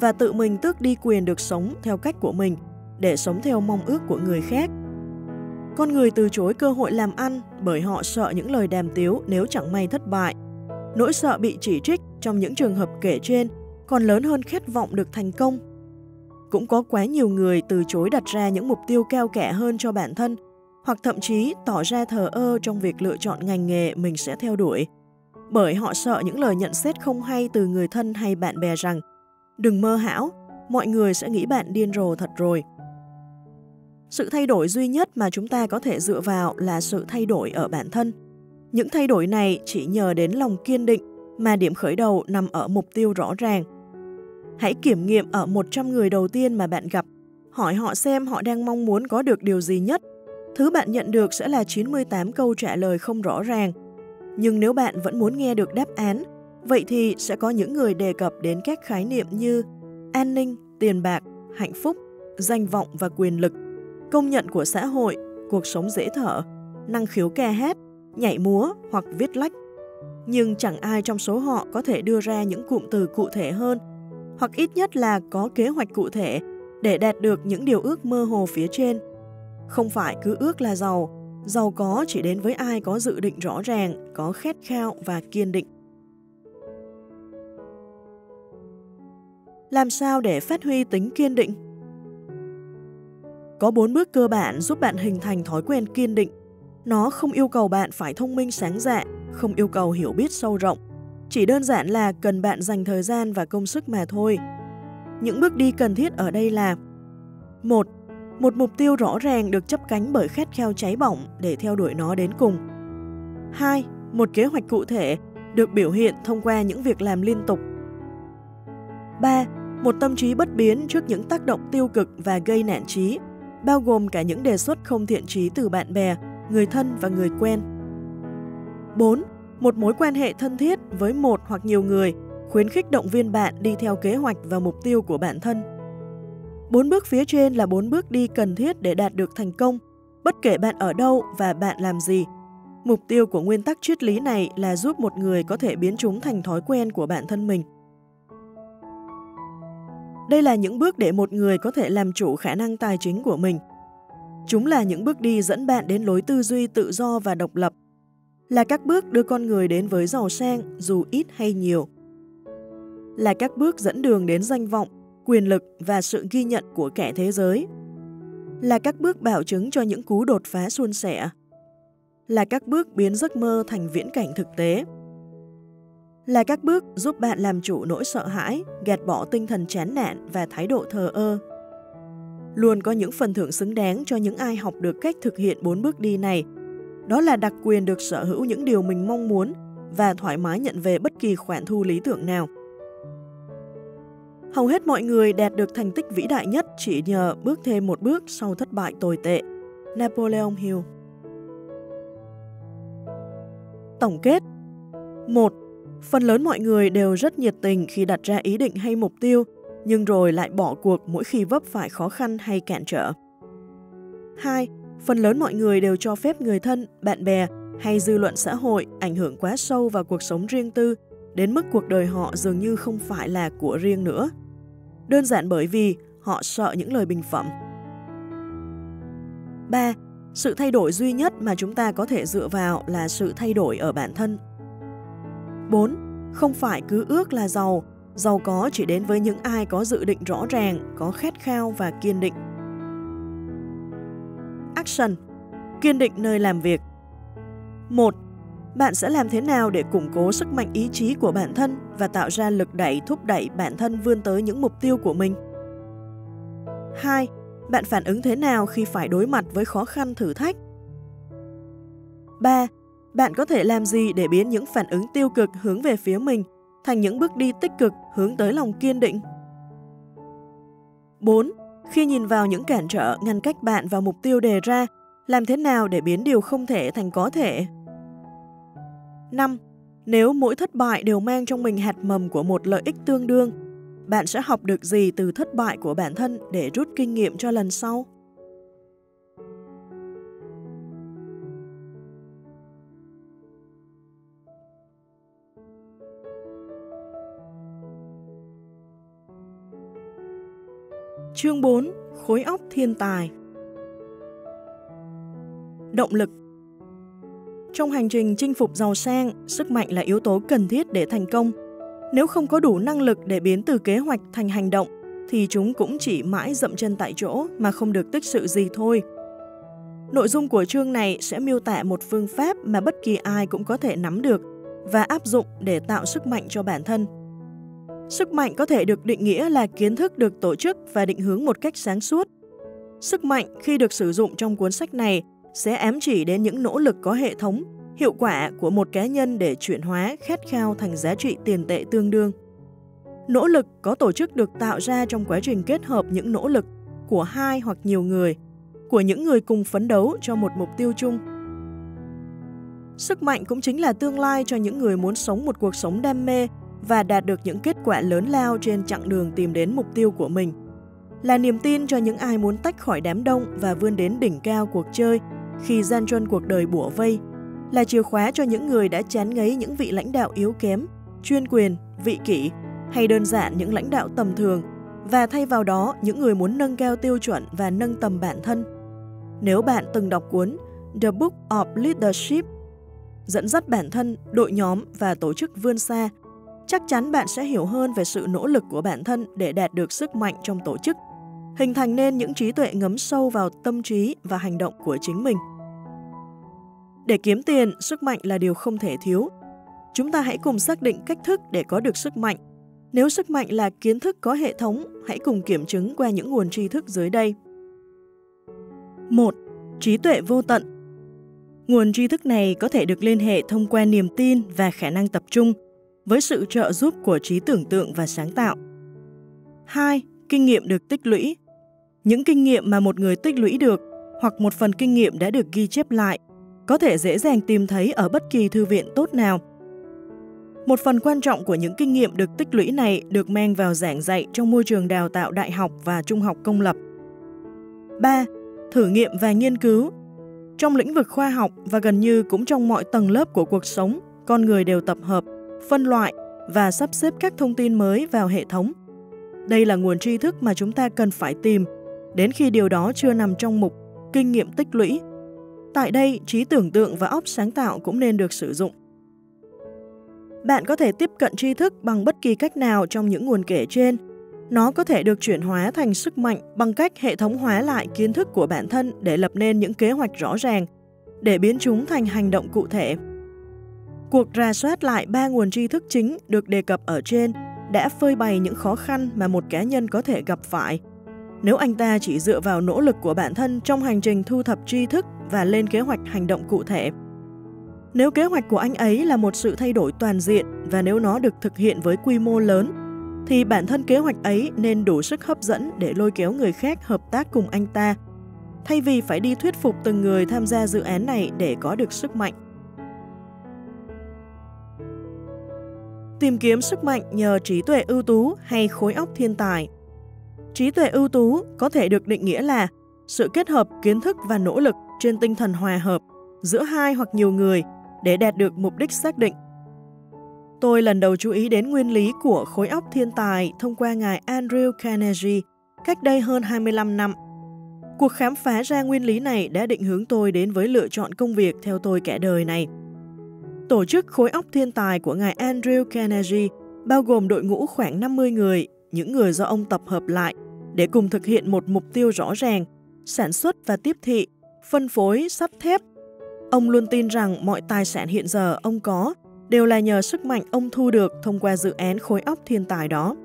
và tự mình tước đi quyền được sống theo cách của mình, để sống theo mong ước của người khác. Con người từ chối cơ hội làm ăn bởi họ sợ những lời đàm tiếu nếu chẳng may thất bại. Nỗi sợ bị chỉ trích trong những trường hợp kể trên còn lớn hơn khát vọng được thành công cũng có quá nhiều người từ chối đặt ra những mục tiêu cao kẻ hơn cho bản thân, hoặc thậm chí tỏ ra thờ ơ trong việc lựa chọn ngành nghề mình sẽ theo đuổi. Bởi họ sợ những lời nhận xét không hay từ người thân hay bạn bè rằng Đừng mơ hão, mọi người sẽ nghĩ bạn điên rồ thật rồi. Sự thay đổi duy nhất mà chúng ta có thể dựa vào là sự thay đổi ở bản thân. Những thay đổi này chỉ nhờ đến lòng kiên định mà điểm khởi đầu nằm ở mục tiêu rõ ràng – Hãy kiểm nghiệm ở 100 người đầu tiên mà bạn gặp, hỏi họ xem họ đang mong muốn có được điều gì nhất. Thứ bạn nhận được sẽ là 98 câu trả lời không rõ ràng. Nhưng nếu bạn vẫn muốn nghe được đáp án, vậy thì sẽ có những người đề cập đến các khái niệm như an ninh, tiền bạc, hạnh phúc, danh vọng và quyền lực, công nhận của xã hội, cuộc sống dễ thở, năng khiếu ca hát, nhảy múa hoặc viết lách. Nhưng chẳng ai trong số họ có thể đưa ra những cụm từ cụ thể hơn hoặc ít nhất là có kế hoạch cụ thể để đạt được những điều ước mơ hồ phía trên. Không phải cứ ước là giàu, giàu có chỉ đến với ai có dự định rõ ràng, có khát khao và kiên định. Làm sao để phát huy tính kiên định? Có bốn bước cơ bản giúp bạn hình thành thói quen kiên định. Nó không yêu cầu bạn phải thông minh sáng dạ, không yêu cầu hiểu biết sâu rộng, chỉ đơn giản là cần bạn dành thời gian và công sức mà thôi. Những bước đi cần thiết ở đây là một Một mục tiêu rõ ràng được chấp cánh bởi khát khao cháy bỏng để theo đuổi nó đến cùng. 2. Một kế hoạch cụ thể được biểu hiện thông qua những việc làm liên tục. 3. Một tâm trí bất biến trước những tác động tiêu cực và gây nản trí, bao gồm cả những đề xuất không thiện trí từ bạn bè, người thân và người quen. 4 một mối quan hệ thân thiết với một hoặc nhiều người, khuyến khích động viên bạn đi theo kế hoạch và mục tiêu của bản thân. Bốn bước phía trên là bốn bước đi cần thiết để đạt được thành công, bất kể bạn ở đâu và bạn làm gì. Mục tiêu của nguyên tắc triết lý này là giúp một người có thể biến chúng thành thói quen của bản thân mình. Đây là những bước để một người có thể làm chủ khả năng tài chính của mình. Chúng là những bước đi dẫn bạn đến lối tư duy tự do và độc lập là các bước đưa con người đến với giàu sang dù ít hay nhiều. Là các bước dẫn đường đến danh vọng, quyền lực và sự ghi nhận của kẻ thế giới. Là các bước bảo chứng cho những cú đột phá suôn sẻ. Là các bước biến giấc mơ thành viễn cảnh thực tế. Là các bước giúp bạn làm chủ nỗi sợ hãi, gạt bỏ tinh thần chán nản và thái độ thờ ơ. Luôn có những phần thưởng xứng đáng cho những ai học được cách thực hiện bốn bước đi này đó là đặc quyền được sở hữu những điều mình mong muốn và thoải mái nhận về bất kỳ khoản thu lý tưởng nào. Hầu hết mọi người đạt được thành tích vĩ đại nhất chỉ nhờ bước thêm một bước sau thất bại tồi tệ. Napoleon Hill Tổng kết 1. Phần lớn mọi người đều rất nhiệt tình khi đặt ra ý định hay mục tiêu, nhưng rồi lại bỏ cuộc mỗi khi vấp phải khó khăn hay cản trở. 2. Phần lớn mọi người đều cho phép người thân, bạn bè hay dư luận xã hội ảnh hưởng quá sâu vào cuộc sống riêng tư, đến mức cuộc đời họ dường như không phải là của riêng nữa. Đơn giản bởi vì họ sợ những lời bình phẩm. 3. Sự thay đổi duy nhất mà chúng ta có thể dựa vào là sự thay đổi ở bản thân. 4. Không phải cứ ước là giàu, giàu có chỉ đến với những ai có dự định rõ ràng, có khát khao và kiên định. Action Kiên định nơi làm việc 1. Bạn sẽ làm thế nào để củng cố sức mạnh ý chí của bản thân và tạo ra lực đẩy thúc đẩy bản thân vươn tới những mục tiêu của mình? 2. Bạn phản ứng thế nào khi phải đối mặt với khó khăn thử thách? 3. Bạn có thể làm gì để biến những phản ứng tiêu cực hướng về phía mình thành những bước đi tích cực hướng tới lòng kiên định? 4. Khi nhìn vào những cản trở ngăn cách bạn vào mục tiêu đề ra, làm thế nào để biến điều không thể thành có thể? 5. Nếu mỗi thất bại đều mang trong mình hạt mầm của một lợi ích tương đương, bạn sẽ học được gì từ thất bại của bản thân để rút kinh nghiệm cho lần sau? Chương 4. Khối óc thiên tài Động lực Trong hành trình chinh phục giàu sang, sức mạnh là yếu tố cần thiết để thành công. Nếu không có đủ năng lực để biến từ kế hoạch thành hành động, thì chúng cũng chỉ mãi dậm chân tại chỗ mà không được tích sự gì thôi. Nội dung của chương này sẽ miêu tả một phương pháp mà bất kỳ ai cũng có thể nắm được và áp dụng để tạo sức mạnh cho bản thân. Sức mạnh có thể được định nghĩa là kiến thức được tổ chức và định hướng một cách sáng suốt. Sức mạnh khi được sử dụng trong cuốn sách này sẽ ám chỉ đến những nỗ lực có hệ thống, hiệu quả của một cá nhân để chuyển hóa khát khao thành giá trị tiền tệ tương đương. Nỗ lực có tổ chức được tạo ra trong quá trình kết hợp những nỗ lực của hai hoặc nhiều người, của những người cùng phấn đấu cho một mục tiêu chung. Sức mạnh cũng chính là tương lai cho những người muốn sống một cuộc sống đam mê và đạt được những kết quả lớn lao trên chặng đường tìm đến mục tiêu của mình. Là niềm tin cho những ai muốn tách khỏi đám đông và vươn đến đỉnh cao cuộc chơi khi gian truân cuộc đời bủa vây, là chìa khóa cho những người đã chán ngấy những vị lãnh đạo yếu kém, chuyên quyền, vị kỷ hay đơn giản những lãnh đạo tầm thường và thay vào đó những người muốn nâng cao tiêu chuẩn và nâng tầm bản thân. Nếu bạn từng đọc cuốn The Book of Leadership, dẫn dắt bản thân, đội nhóm và tổ chức vươn xa chắc chắn bạn sẽ hiểu hơn về sự nỗ lực của bản thân để đạt được sức mạnh trong tổ chức, hình thành nên những trí tuệ ngấm sâu vào tâm trí và hành động của chính mình. Để kiếm tiền, sức mạnh là điều không thể thiếu. Chúng ta hãy cùng xác định cách thức để có được sức mạnh. Nếu sức mạnh là kiến thức có hệ thống, hãy cùng kiểm chứng qua những nguồn tri thức dưới đây. 1. Trí tuệ vô tận Nguồn tri thức này có thể được liên hệ thông qua niềm tin và khả năng tập trung – với sự trợ giúp của trí tưởng tượng và sáng tạo. 2. Kinh nghiệm được tích lũy Những kinh nghiệm mà một người tích lũy được hoặc một phần kinh nghiệm đã được ghi chép lại có thể dễ dàng tìm thấy ở bất kỳ thư viện tốt nào. Một phần quan trọng của những kinh nghiệm được tích lũy này được mang vào giảng dạy trong môi trường đào tạo đại học và trung học công lập. 3. Thử nghiệm và nghiên cứu Trong lĩnh vực khoa học và gần như cũng trong mọi tầng lớp của cuộc sống, con người đều tập hợp phân loại và sắp xếp các thông tin mới vào hệ thống. Đây là nguồn tri thức mà chúng ta cần phải tìm đến khi điều đó chưa nằm trong mục kinh nghiệm tích lũy. Tại đây, trí tưởng tượng và óc sáng tạo cũng nên được sử dụng. Bạn có thể tiếp cận tri thức bằng bất kỳ cách nào trong những nguồn kể trên. Nó có thể được chuyển hóa thành sức mạnh bằng cách hệ thống hóa lại kiến thức của bản thân để lập nên những kế hoạch rõ ràng, để biến chúng thành hành động cụ thể. Cuộc rà soát lại ba nguồn tri thức chính được đề cập ở trên đã phơi bày những khó khăn mà một cá nhân có thể gặp phải nếu anh ta chỉ dựa vào nỗ lực của bản thân trong hành trình thu thập tri thức và lên kế hoạch hành động cụ thể. Nếu kế hoạch của anh ấy là một sự thay đổi toàn diện và nếu nó được thực hiện với quy mô lớn, thì bản thân kế hoạch ấy nên đủ sức hấp dẫn để lôi kéo người khác hợp tác cùng anh ta, thay vì phải đi thuyết phục từng người tham gia dự án này để có được sức mạnh. Tìm kiếm sức mạnh nhờ trí tuệ ưu tú hay khối óc thiên tài Trí tuệ ưu tú có thể được định nghĩa là sự kết hợp kiến thức và nỗ lực trên tinh thần hòa hợp giữa hai hoặc nhiều người để đạt được mục đích xác định. Tôi lần đầu chú ý đến nguyên lý của khối óc thiên tài thông qua ngài Andrew Carnegie cách đây hơn 25 năm. Cuộc khám phá ra nguyên lý này đã định hướng tôi đến với lựa chọn công việc theo tôi cả đời này. Tổ chức khối óc thiên tài của ngài Andrew Carnegie bao gồm đội ngũ khoảng 50 người, những người do ông tập hợp lại để cùng thực hiện một mục tiêu rõ ràng, sản xuất và tiếp thị, phân phối sắt thép. Ông luôn tin rằng mọi tài sản hiện giờ ông có đều là nhờ sức mạnh ông thu được thông qua dự án khối óc thiên tài đó.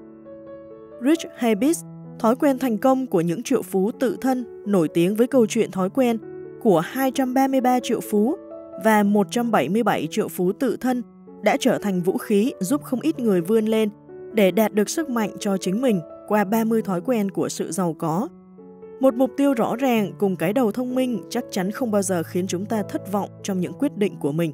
Rich Habits, thói quen thành công của những triệu phú tự thân, nổi tiếng với câu chuyện thói quen của 233 triệu phú và 177 triệu phú tự thân đã trở thành vũ khí giúp không ít người vươn lên để đạt được sức mạnh cho chính mình qua 30 thói quen của sự giàu có. Một mục tiêu rõ ràng cùng cái đầu thông minh chắc chắn không bao giờ khiến chúng ta thất vọng trong những quyết định của mình.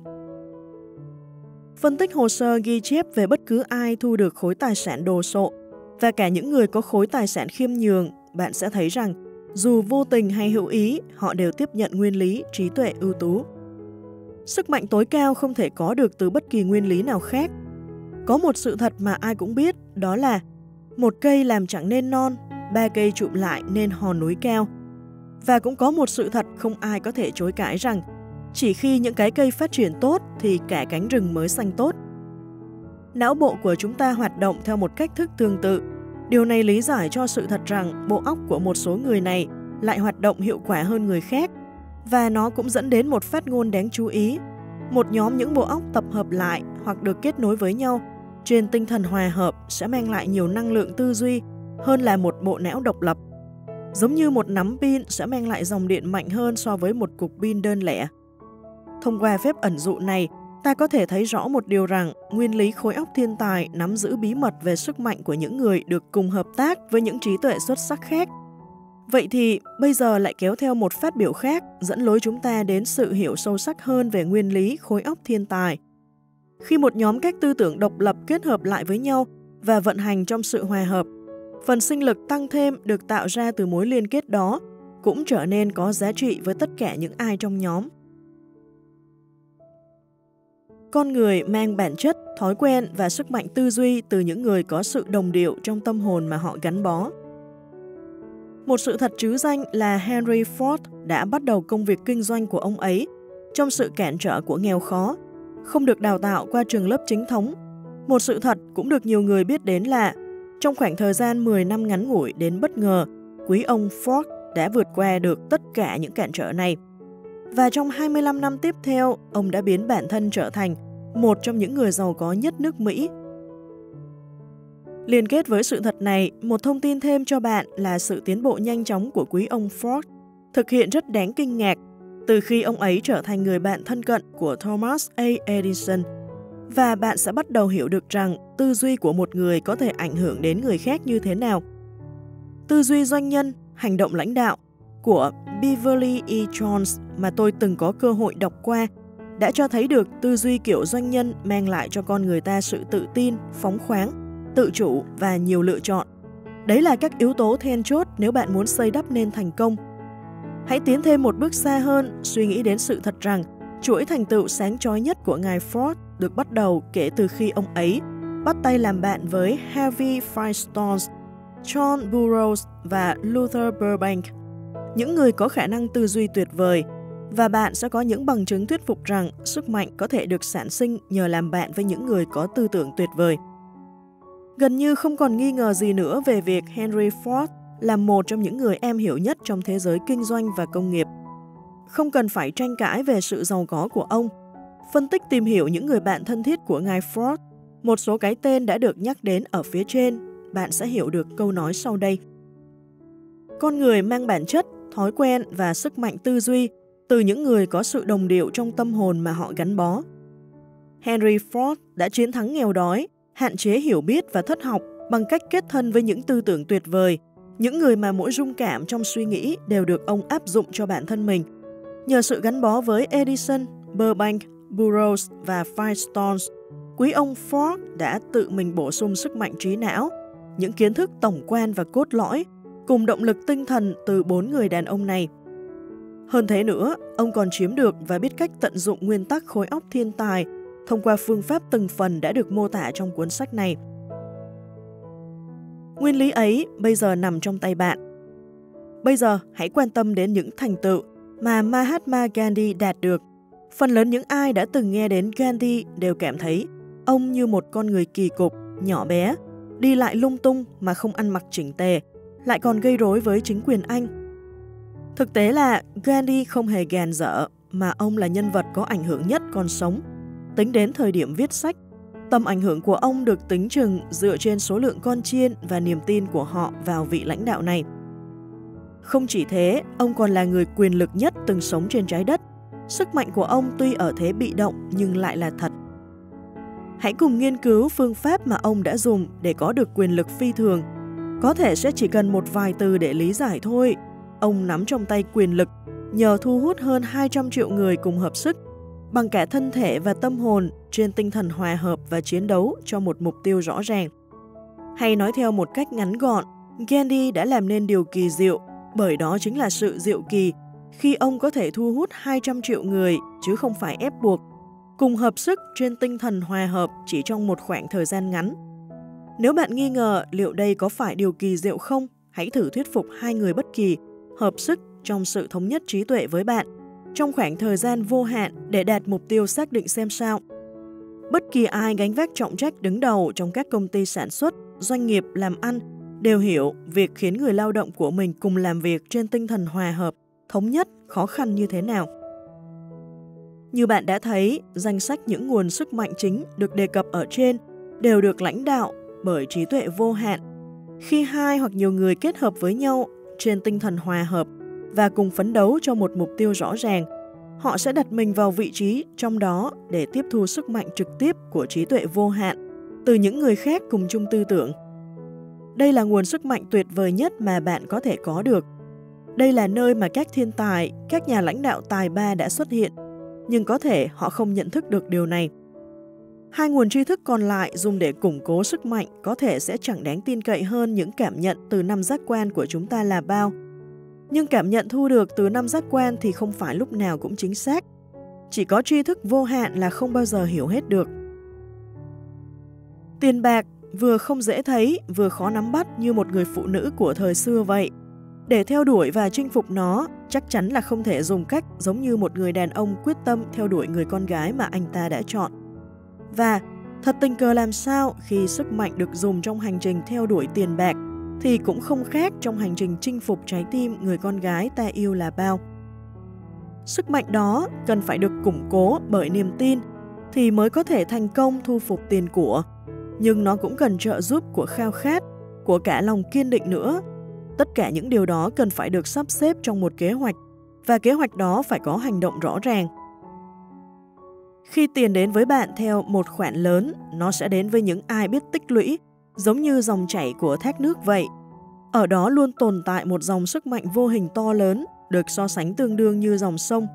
Phân tích hồ sơ ghi chép về bất cứ ai thu được khối tài sản đồ sộ và cả những người có khối tài sản khiêm nhường, bạn sẽ thấy rằng dù vô tình hay hữu ý, họ đều tiếp nhận nguyên lý trí tuệ ưu tú. Sức mạnh tối cao không thể có được từ bất kỳ nguyên lý nào khác. Có một sự thật mà ai cũng biết, đó là một cây làm chẳng nên non, ba cây chụm lại nên hòn núi cao. Và cũng có một sự thật không ai có thể chối cãi rằng chỉ khi những cái cây phát triển tốt thì cả cánh rừng mới xanh tốt. Não bộ của chúng ta hoạt động theo một cách thức tương tự. Điều này lý giải cho sự thật rằng bộ óc của một số người này lại hoạt động hiệu quả hơn người khác và nó cũng dẫn đến một phát ngôn đáng chú ý. Một nhóm những bộ óc tập hợp lại hoặc được kết nối với nhau trên tinh thần hòa hợp sẽ mang lại nhiều năng lượng tư duy hơn là một bộ não độc lập. Giống như một nắm pin sẽ mang lại dòng điện mạnh hơn so với một cục pin đơn lẻ. Thông qua phép ẩn dụ này, ta có thể thấy rõ một điều rằng nguyên lý khối óc thiên tài nắm giữ bí mật về sức mạnh của những người được cùng hợp tác với những trí tuệ xuất sắc khác. Vậy thì bây giờ lại kéo theo một phát biểu khác dẫn lối chúng ta đến sự hiểu sâu sắc hơn về nguyên lý khối óc thiên tài. Khi một nhóm các tư tưởng độc lập kết hợp lại với nhau và vận hành trong sự hòa hợp, phần sinh lực tăng thêm được tạo ra từ mối liên kết đó cũng trở nên có giá trị với tất cả những ai trong nhóm. Con người mang bản chất, thói quen và sức mạnh tư duy từ những người có sự đồng điệu trong tâm hồn mà họ gắn bó. Một sự thật chứ danh là Henry Ford đã bắt đầu công việc kinh doanh của ông ấy trong sự cản trở của nghèo khó không được đào tạo qua trường lớp chính thống. Một sự thật cũng được nhiều người biết đến là trong khoảng thời gian 10 năm ngắn ngủi đến bất ngờ, quý ông Ford đã vượt qua được tất cả những cản trở này. Và trong 25 năm tiếp theo, ông đã biến bản thân trở thành một trong những người giàu có nhất nước Mỹ. Liên kết với sự thật này, một thông tin thêm cho bạn là sự tiến bộ nhanh chóng của quý ông Ford thực hiện rất đáng kinh ngạc từ khi ông ấy trở thành người bạn thân cận của Thomas A. Edison. Và bạn sẽ bắt đầu hiểu được rằng tư duy của một người có thể ảnh hưởng đến người khác như thế nào. Tư duy doanh nhân, hành động lãnh đạo của Beverly E. Jones mà tôi từng có cơ hội đọc qua đã cho thấy được tư duy kiểu doanh nhân mang lại cho con người ta sự tự tin, phóng khoáng, tự chủ và nhiều lựa chọn. Đấy là các yếu tố then chốt nếu bạn muốn xây đắp nên thành công Hãy tiến thêm một bước xa hơn, suy nghĩ đến sự thật rằng chuỗi thành tựu sáng chói nhất của ngài Ford được bắt đầu kể từ khi ông ấy bắt tay làm bạn với Harvey Firestone, John Burroughs và Luther Burbank, những người có khả năng tư duy tuyệt vời, và bạn sẽ có những bằng chứng thuyết phục rằng sức mạnh có thể được sản sinh nhờ làm bạn với những người có tư tưởng tuyệt vời. Gần như không còn nghi ngờ gì nữa về việc Henry Ford là một trong những người em hiểu nhất trong thế giới kinh doanh và công nghiệp. Không cần phải tranh cãi về sự giàu có của ông. Phân tích tìm hiểu những người bạn thân thiết của ngài Ford, một số cái tên đã được nhắc đến ở phía trên, bạn sẽ hiểu được câu nói sau đây. Con người mang bản chất, thói quen và sức mạnh tư duy từ những người có sự đồng điệu trong tâm hồn mà họ gắn bó. Henry Ford đã chiến thắng nghèo đói, hạn chế hiểu biết và thất học bằng cách kết thân với những tư tưởng tuyệt vời, những người mà mỗi rung cảm trong suy nghĩ đều được ông áp dụng cho bản thân mình. Nhờ sự gắn bó với Edison, Burbank, Burroughs và Firestones, quý ông Ford đã tự mình bổ sung sức mạnh trí não, những kiến thức tổng quan và cốt lõi, cùng động lực tinh thần từ bốn người đàn ông này. Hơn thế nữa, ông còn chiếm được và biết cách tận dụng nguyên tắc khối óc thiên tài thông qua phương pháp từng phần đã được mô tả trong cuốn sách này. Nguyên lý ấy bây giờ nằm trong tay bạn. Bây giờ hãy quan tâm đến những thành tựu mà Mahatma Gandhi đạt được. Phần lớn những ai đã từng nghe đến Gandhi đều cảm thấy ông như một con người kỳ cục, nhỏ bé, đi lại lung tung mà không ăn mặc chỉnh tề, lại còn gây rối với chính quyền Anh. Thực tế là Gandhi không hề gàn dở, mà ông là nhân vật có ảnh hưởng nhất còn sống Tính đến thời điểm viết sách, tầm ảnh hưởng của ông được tính chừng dựa trên số lượng con chiên và niềm tin của họ vào vị lãnh đạo này. Không chỉ thế, ông còn là người quyền lực nhất từng sống trên trái đất. Sức mạnh của ông tuy ở thế bị động nhưng lại là thật. Hãy cùng nghiên cứu phương pháp mà ông đã dùng để có được quyền lực phi thường. Có thể sẽ chỉ cần một vài từ để lý giải thôi. Ông nắm trong tay quyền lực nhờ thu hút hơn 200 triệu người cùng hợp sức bằng cả thân thể và tâm hồn trên tinh thần hòa hợp và chiến đấu cho một mục tiêu rõ ràng. Hay nói theo một cách ngắn gọn, Gandhi đã làm nên điều kỳ diệu, bởi đó chính là sự diệu kỳ khi ông có thể thu hút 200 triệu người chứ không phải ép buộc, cùng hợp sức trên tinh thần hòa hợp chỉ trong một khoảng thời gian ngắn. Nếu bạn nghi ngờ liệu đây có phải điều kỳ diệu không, hãy thử thuyết phục hai người bất kỳ hợp sức trong sự thống nhất trí tuệ với bạn trong khoảng thời gian vô hạn để đạt mục tiêu xác định xem sao. Bất kỳ ai gánh vác trọng trách đứng đầu trong các công ty sản xuất, doanh nghiệp làm ăn đều hiểu việc khiến người lao động của mình cùng làm việc trên tinh thần hòa hợp, thống nhất, khó khăn như thế nào. Như bạn đã thấy, danh sách những nguồn sức mạnh chính được đề cập ở trên đều được lãnh đạo bởi trí tuệ vô hạn. Khi hai hoặc nhiều người kết hợp với nhau trên tinh thần hòa hợp, và cùng phấn đấu cho một mục tiêu rõ ràng, họ sẽ đặt mình vào vị trí trong đó để tiếp thu sức mạnh trực tiếp của trí tuệ vô hạn từ những người khác cùng chung tư tưởng. Đây là nguồn sức mạnh tuyệt vời nhất mà bạn có thể có được. Đây là nơi mà các thiên tài, các nhà lãnh đạo tài ba đã xuất hiện, nhưng có thể họ không nhận thức được điều này. Hai nguồn tri thức còn lại dùng để củng cố sức mạnh có thể sẽ chẳng đáng tin cậy hơn những cảm nhận từ năm giác quan của chúng ta là bao – nhưng cảm nhận thu được từ năm giác quan thì không phải lúc nào cũng chính xác. Chỉ có tri thức vô hạn là không bao giờ hiểu hết được. Tiền bạc vừa không dễ thấy, vừa khó nắm bắt như một người phụ nữ của thời xưa vậy. Để theo đuổi và chinh phục nó, chắc chắn là không thể dùng cách giống như một người đàn ông quyết tâm theo đuổi người con gái mà anh ta đã chọn. Và thật tình cờ làm sao khi sức mạnh được dùng trong hành trình theo đuổi tiền bạc thì cũng không khác trong hành trình chinh phục trái tim người con gái ta yêu là bao. Sức mạnh đó cần phải được củng cố bởi niềm tin thì mới có thể thành công thu phục tiền của, nhưng nó cũng cần trợ giúp của khao khát, của cả lòng kiên định nữa. Tất cả những điều đó cần phải được sắp xếp trong một kế hoạch, và kế hoạch đó phải có hành động rõ ràng. Khi tiền đến với bạn theo một khoản lớn, nó sẽ đến với những ai biết tích lũy giống như dòng chảy của thác nước vậy. Ở đó luôn tồn tại một dòng sức mạnh vô hình to lớn, được so sánh tương đương như dòng sông.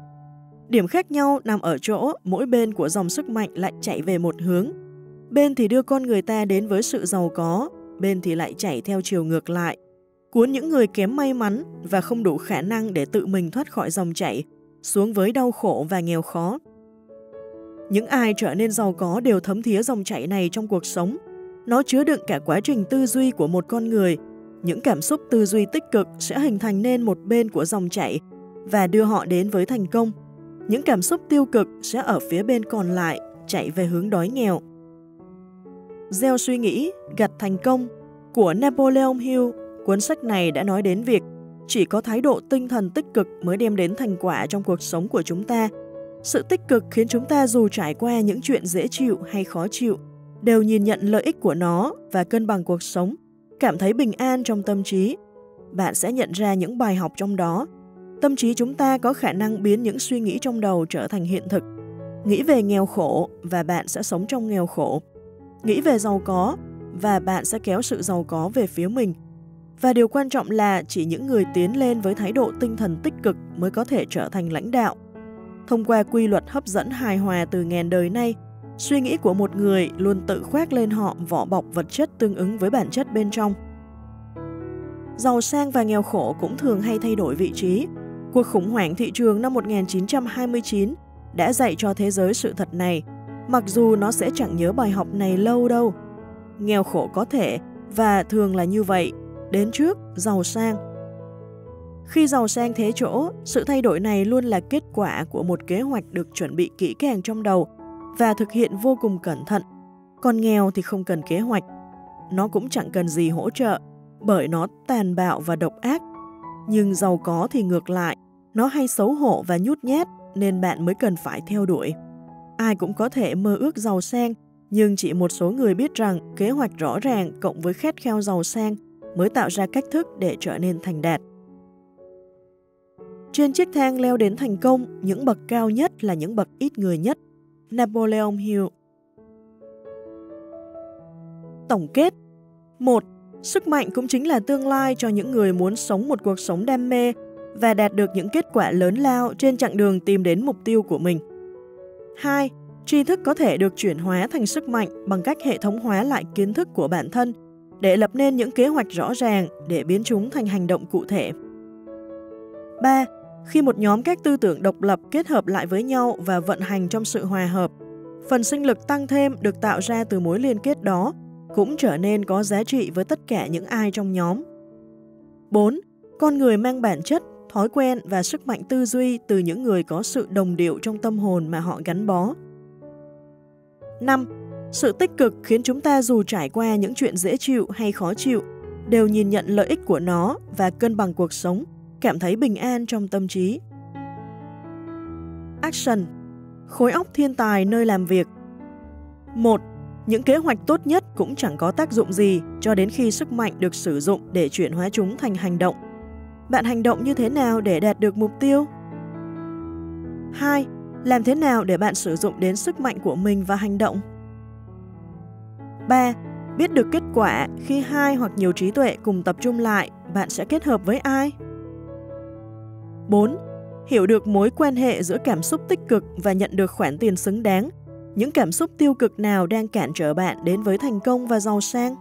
Điểm khác nhau nằm ở chỗ mỗi bên của dòng sức mạnh lại chạy về một hướng. Bên thì đưa con người ta đến với sự giàu có, bên thì lại chảy theo chiều ngược lại. Cuốn những người kém may mắn và không đủ khả năng để tự mình thoát khỏi dòng chảy, xuống với đau khổ và nghèo khó. Những ai trở nên giàu có đều thấm thía dòng chảy này trong cuộc sống, nó chứa đựng cả quá trình tư duy của một con người. Những cảm xúc tư duy tích cực sẽ hình thành nên một bên của dòng chảy và đưa họ đến với thành công. những cảm xúc tiêu cực sẽ ở phía bên còn lại, chạy về hướng đói nghèo. Gieo suy nghĩ, gặt thành công của Napoleon Hill, cuốn sách này đã nói đến việc chỉ có thái độ tinh thần tích cực mới đem đến thành quả trong cuộc sống của chúng ta. Sự tích cực khiến chúng ta dù trải qua những chuyện dễ chịu hay khó chịu, đều nhìn nhận lợi ích của nó và cân bằng cuộc sống, cảm thấy bình an trong tâm trí. Bạn sẽ nhận ra những bài học trong đó. Tâm trí chúng ta có khả năng biến những suy nghĩ trong đầu trở thành hiện thực. Nghĩ về nghèo khổ và bạn sẽ sống trong nghèo khổ. Nghĩ về giàu có và bạn sẽ kéo sự giàu có về phía mình. Và điều quan trọng là chỉ những người tiến lên với thái độ tinh thần tích cực mới có thể trở thành lãnh đạo. Thông qua quy luật hấp dẫn hài hòa từ ngàn đời nay, suy nghĩ của một người luôn tự khoác lên họ vỏ bọc vật chất tương ứng với bản chất bên trong. Giàu sang và nghèo khổ cũng thường hay thay đổi vị trí. Cuộc khủng hoảng thị trường năm 1929 đã dạy cho thế giới sự thật này, mặc dù nó sẽ chẳng nhớ bài học này lâu đâu. Nghèo khổ có thể, và thường là như vậy, đến trước, giàu sang. Khi giàu sang thế chỗ, sự thay đổi này luôn là kết quả của một kế hoạch được chuẩn bị kỹ càng trong đầu và thực hiện vô cùng cẩn thận. Còn nghèo thì không cần kế hoạch. Nó cũng chẳng cần gì hỗ trợ, bởi nó tàn bạo và độc ác. Nhưng giàu có thì ngược lại, nó hay xấu hổ và nhút nhát nên bạn mới cần phải theo đuổi. Ai cũng có thể mơ ước giàu sang, nhưng chỉ một số người biết rằng kế hoạch rõ ràng cộng với khát khao giàu sang mới tạo ra cách thức để trở nên thành đạt. Trên chiếc thang leo đến thành công, những bậc cao nhất là những bậc ít người nhất. Napoleon Hill Tổng kết 1. Sức mạnh cũng chính là tương lai cho những người muốn sống một cuộc sống đam mê và đạt được những kết quả lớn lao trên chặng đường tìm đến mục tiêu của mình. 2. Tri thức có thể được chuyển hóa thành sức mạnh bằng cách hệ thống hóa lại kiến thức của bản thân để lập nên những kế hoạch rõ ràng để biến chúng thành hành động cụ thể. 3. Khi một nhóm các tư tưởng độc lập kết hợp lại với nhau và vận hành trong sự hòa hợp, phần sinh lực tăng thêm được tạo ra từ mối liên kết đó cũng trở nên có giá trị với tất cả những ai trong nhóm. 4. Con người mang bản chất, thói quen và sức mạnh tư duy từ những người có sự đồng điệu trong tâm hồn mà họ gắn bó. 5. Sự tích cực khiến chúng ta dù trải qua những chuyện dễ chịu hay khó chịu, đều nhìn nhận lợi ích của nó và cân bằng cuộc sống, cảm thấy bình an trong tâm trí. Action Khối óc thiên tài nơi làm việc 1. Những kế hoạch tốt nhất cũng chẳng có tác dụng gì cho đến khi sức mạnh được sử dụng để chuyển hóa chúng thành hành động. Bạn hành động như thế nào để đạt được mục tiêu? 2. Làm thế nào để bạn sử dụng đến sức mạnh của mình và hành động? 3. Biết được kết quả khi hai hoặc nhiều trí tuệ cùng tập trung lại, bạn sẽ kết hợp với ai? 4. Hiểu được mối quan hệ giữa cảm xúc tích cực và nhận được khoản tiền xứng đáng. Những cảm xúc tiêu cực nào đang cản trở bạn đến với thành công và giàu sang?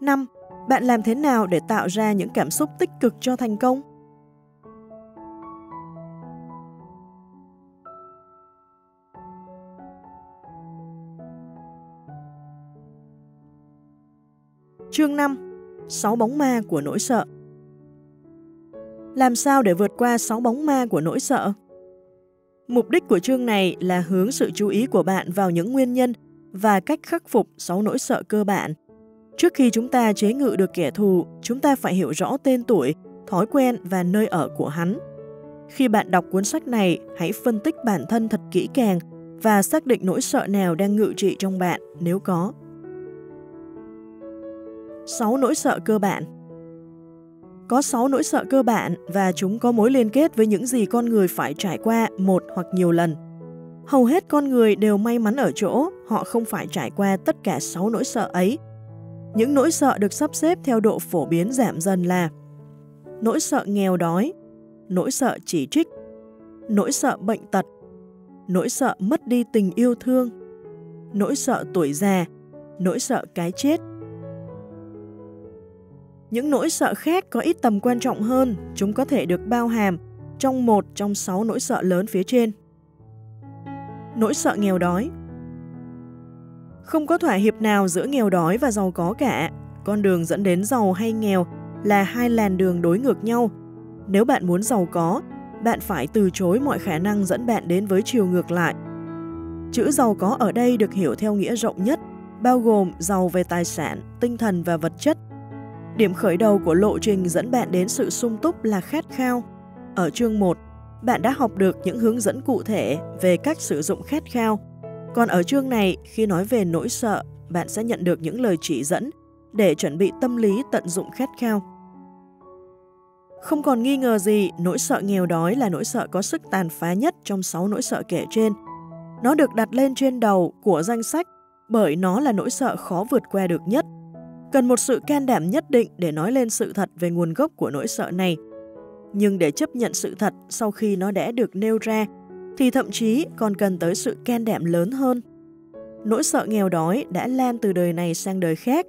5. Bạn làm thế nào để tạo ra những cảm xúc tích cực cho thành công? Chương 5 Sáu bóng ma của nỗi sợ làm sao để vượt qua sáu bóng ma của nỗi sợ? Mục đích của chương này là hướng sự chú ý của bạn vào những nguyên nhân và cách khắc phục sáu nỗi sợ cơ bản. Trước khi chúng ta chế ngự được kẻ thù, chúng ta phải hiểu rõ tên tuổi, thói quen và nơi ở của hắn. Khi bạn đọc cuốn sách này, hãy phân tích bản thân thật kỹ càng và xác định nỗi sợ nào đang ngự trị trong bạn nếu có. 6 nỗi sợ cơ bản có 6 nỗi sợ cơ bản và chúng có mối liên kết với những gì con người phải trải qua một hoặc nhiều lần. Hầu hết con người đều may mắn ở chỗ họ không phải trải qua tất cả 6 nỗi sợ ấy. Những nỗi sợ được sắp xếp theo độ phổ biến giảm dần là nỗi sợ nghèo đói, nỗi sợ chỉ trích, nỗi sợ bệnh tật, nỗi sợ mất đi tình yêu thương, nỗi sợ tuổi già, nỗi sợ cái chết, những nỗi sợ khác có ít tầm quan trọng hơn, chúng có thể được bao hàm trong một trong sáu nỗi sợ lớn phía trên. Nỗi sợ nghèo đói Không có thỏa hiệp nào giữa nghèo đói và giàu có cả. Con đường dẫn đến giàu hay nghèo là hai làn đường đối ngược nhau. Nếu bạn muốn giàu có, bạn phải từ chối mọi khả năng dẫn bạn đến với chiều ngược lại. Chữ giàu có ở đây được hiểu theo nghĩa rộng nhất, bao gồm giàu về tài sản, tinh thần và vật chất. Điểm khởi đầu của lộ trình dẫn bạn đến sự sung túc là khát khao. Ở chương 1, bạn đã học được những hướng dẫn cụ thể về cách sử dụng khát khao. Còn ở chương này, khi nói về nỗi sợ, bạn sẽ nhận được những lời chỉ dẫn để chuẩn bị tâm lý tận dụng khát khao. Không còn nghi ngờ gì, nỗi sợ nghèo đói là nỗi sợ có sức tàn phá nhất trong 6 nỗi sợ kể trên. Nó được đặt lên trên đầu của danh sách bởi nó là nỗi sợ khó vượt qua được nhất. Cần một sự can đảm nhất định để nói lên sự thật về nguồn gốc của nỗi sợ này. Nhưng để chấp nhận sự thật sau khi nó đã được nêu ra, thì thậm chí còn cần tới sự can đảm lớn hơn. Nỗi sợ nghèo đói đã lan từ đời này sang đời khác,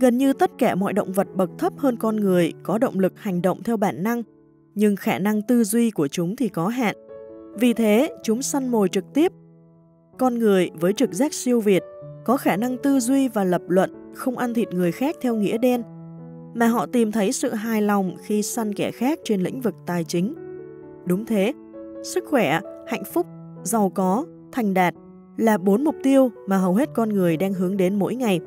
Gần như tất cả mọi động vật bậc thấp hơn con người có động lực hành động theo bản năng, nhưng khả năng tư duy của chúng thì có hạn. Vì thế, chúng săn mồi trực tiếp. Con người với trực giác siêu việt có khả năng tư duy và lập luận không ăn thịt người khác theo nghĩa đen, mà họ tìm thấy sự hài lòng khi săn kẻ khác trên lĩnh vực tài chính. Đúng thế, sức khỏe, hạnh phúc, giàu có, thành đạt là bốn mục tiêu mà hầu hết con người đang hướng đến mỗi ngày.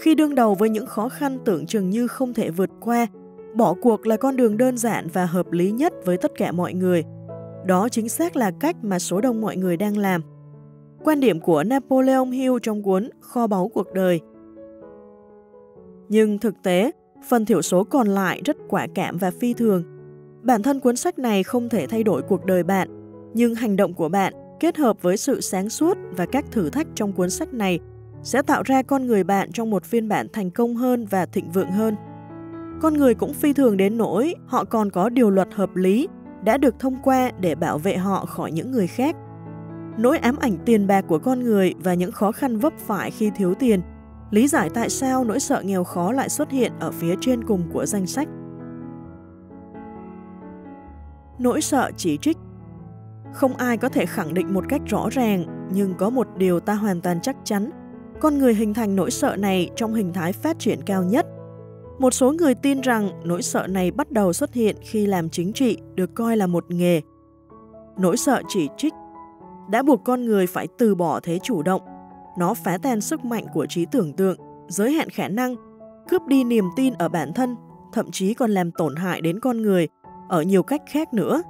Khi đương đầu với những khó khăn tưởng chừng như không thể vượt qua, bỏ cuộc là con đường đơn giản và hợp lý nhất với tất cả mọi người. Đó chính xác là cách mà số đông mọi người đang làm. Quan điểm của Napoleon Hill trong cuốn Kho báu cuộc đời. Nhưng thực tế, phần thiểu số còn lại rất quả cảm và phi thường. Bản thân cuốn sách này không thể thay đổi cuộc đời bạn, nhưng hành động của bạn kết hợp với sự sáng suốt và các thử thách trong cuốn sách này sẽ tạo ra con người bạn trong một phiên bản thành công hơn và thịnh vượng hơn. Con người cũng phi thường đến nỗi họ còn có điều luật hợp lý đã được thông qua để bảo vệ họ khỏi những người khác. Nỗi ám ảnh tiền bạc của con người và những khó khăn vấp phải khi thiếu tiền lý giải tại sao nỗi sợ nghèo khó lại xuất hiện ở phía trên cùng của danh sách. Nỗi sợ chỉ trích Không ai có thể khẳng định một cách rõ ràng, nhưng có một điều ta hoàn toàn chắc chắn – con người hình thành nỗi sợ này trong hình thái phát triển cao nhất. Một số người tin rằng nỗi sợ này bắt đầu xuất hiện khi làm chính trị được coi là một nghề. Nỗi sợ chỉ trích đã buộc con người phải từ bỏ thế chủ động. Nó phá tan sức mạnh của trí tưởng tượng, giới hạn khả năng, cướp đi niềm tin ở bản thân, thậm chí còn làm tổn hại đến con người ở nhiều cách khác nữa.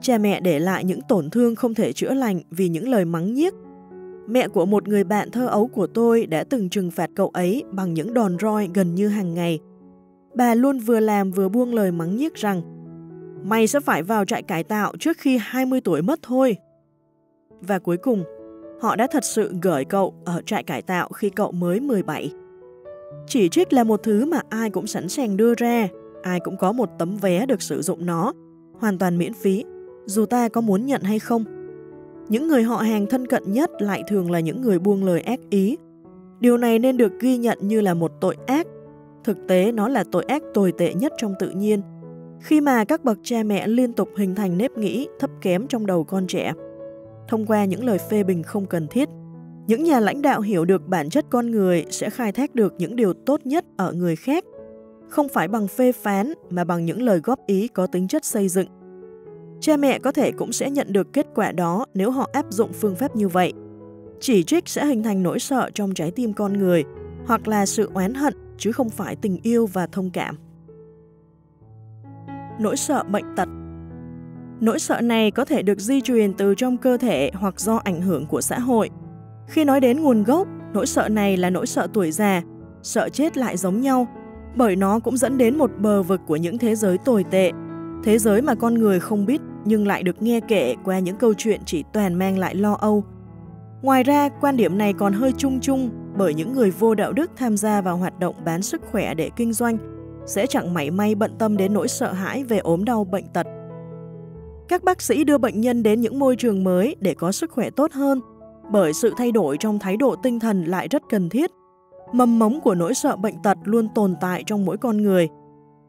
Cha mẹ để lại những tổn thương không thể chữa lành vì những lời mắng nhiếc Mẹ của một người bạn thơ ấu của tôi đã từng trừng phạt cậu ấy bằng những đòn roi gần như hàng ngày. Bà luôn vừa làm vừa buông lời mắng nhiếc rằng Mày sẽ phải vào trại cải tạo trước khi 20 tuổi mất thôi. Và cuối cùng, họ đã thật sự gửi cậu ở trại cải tạo khi cậu mới 17. Chỉ trích là một thứ mà ai cũng sẵn sàng đưa ra, ai cũng có một tấm vé được sử dụng nó, hoàn toàn miễn phí, dù ta có muốn nhận hay không. Những người họ hàng thân cận nhất lại thường là những người buông lời ác ý. Điều này nên được ghi nhận như là một tội ác. Thực tế nó là tội ác tồi tệ nhất trong tự nhiên, khi mà các bậc cha mẹ liên tục hình thành nếp nghĩ thấp kém trong đầu con trẻ. Thông qua những lời phê bình không cần thiết, những nhà lãnh đạo hiểu được bản chất con người sẽ khai thác được những điều tốt nhất ở người khác, không phải bằng phê phán mà bằng những lời góp ý có tính chất xây dựng. Cha mẹ có thể cũng sẽ nhận được kết quả đó nếu họ áp dụng phương pháp như vậy. Chỉ trích sẽ hình thành nỗi sợ trong trái tim con người, hoặc là sự oán hận chứ không phải tình yêu và thông cảm. Nỗi sợ bệnh tật Nỗi sợ này có thể được di truyền từ trong cơ thể hoặc do ảnh hưởng của xã hội. Khi nói đến nguồn gốc, nỗi sợ này là nỗi sợ tuổi già, sợ chết lại giống nhau, bởi nó cũng dẫn đến một bờ vực của những thế giới tồi tệ, thế giới mà con người không biết nhưng lại được nghe kể qua những câu chuyện chỉ toàn mang lại lo âu. Ngoài ra, quan điểm này còn hơi chung chung bởi những người vô đạo đức tham gia vào hoạt động bán sức khỏe để kinh doanh sẽ chẳng mảy may bận tâm đến nỗi sợ hãi về ốm đau bệnh tật. Các bác sĩ đưa bệnh nhân đến những môi trường mới để có sức khỏe tốt hơn, bởi sự thay đổi trong thái độ tinh thần lại rất cần thiết. Mầm mống của nỗi sợ bệnh tật luôn tồn tại trong mỗi con người.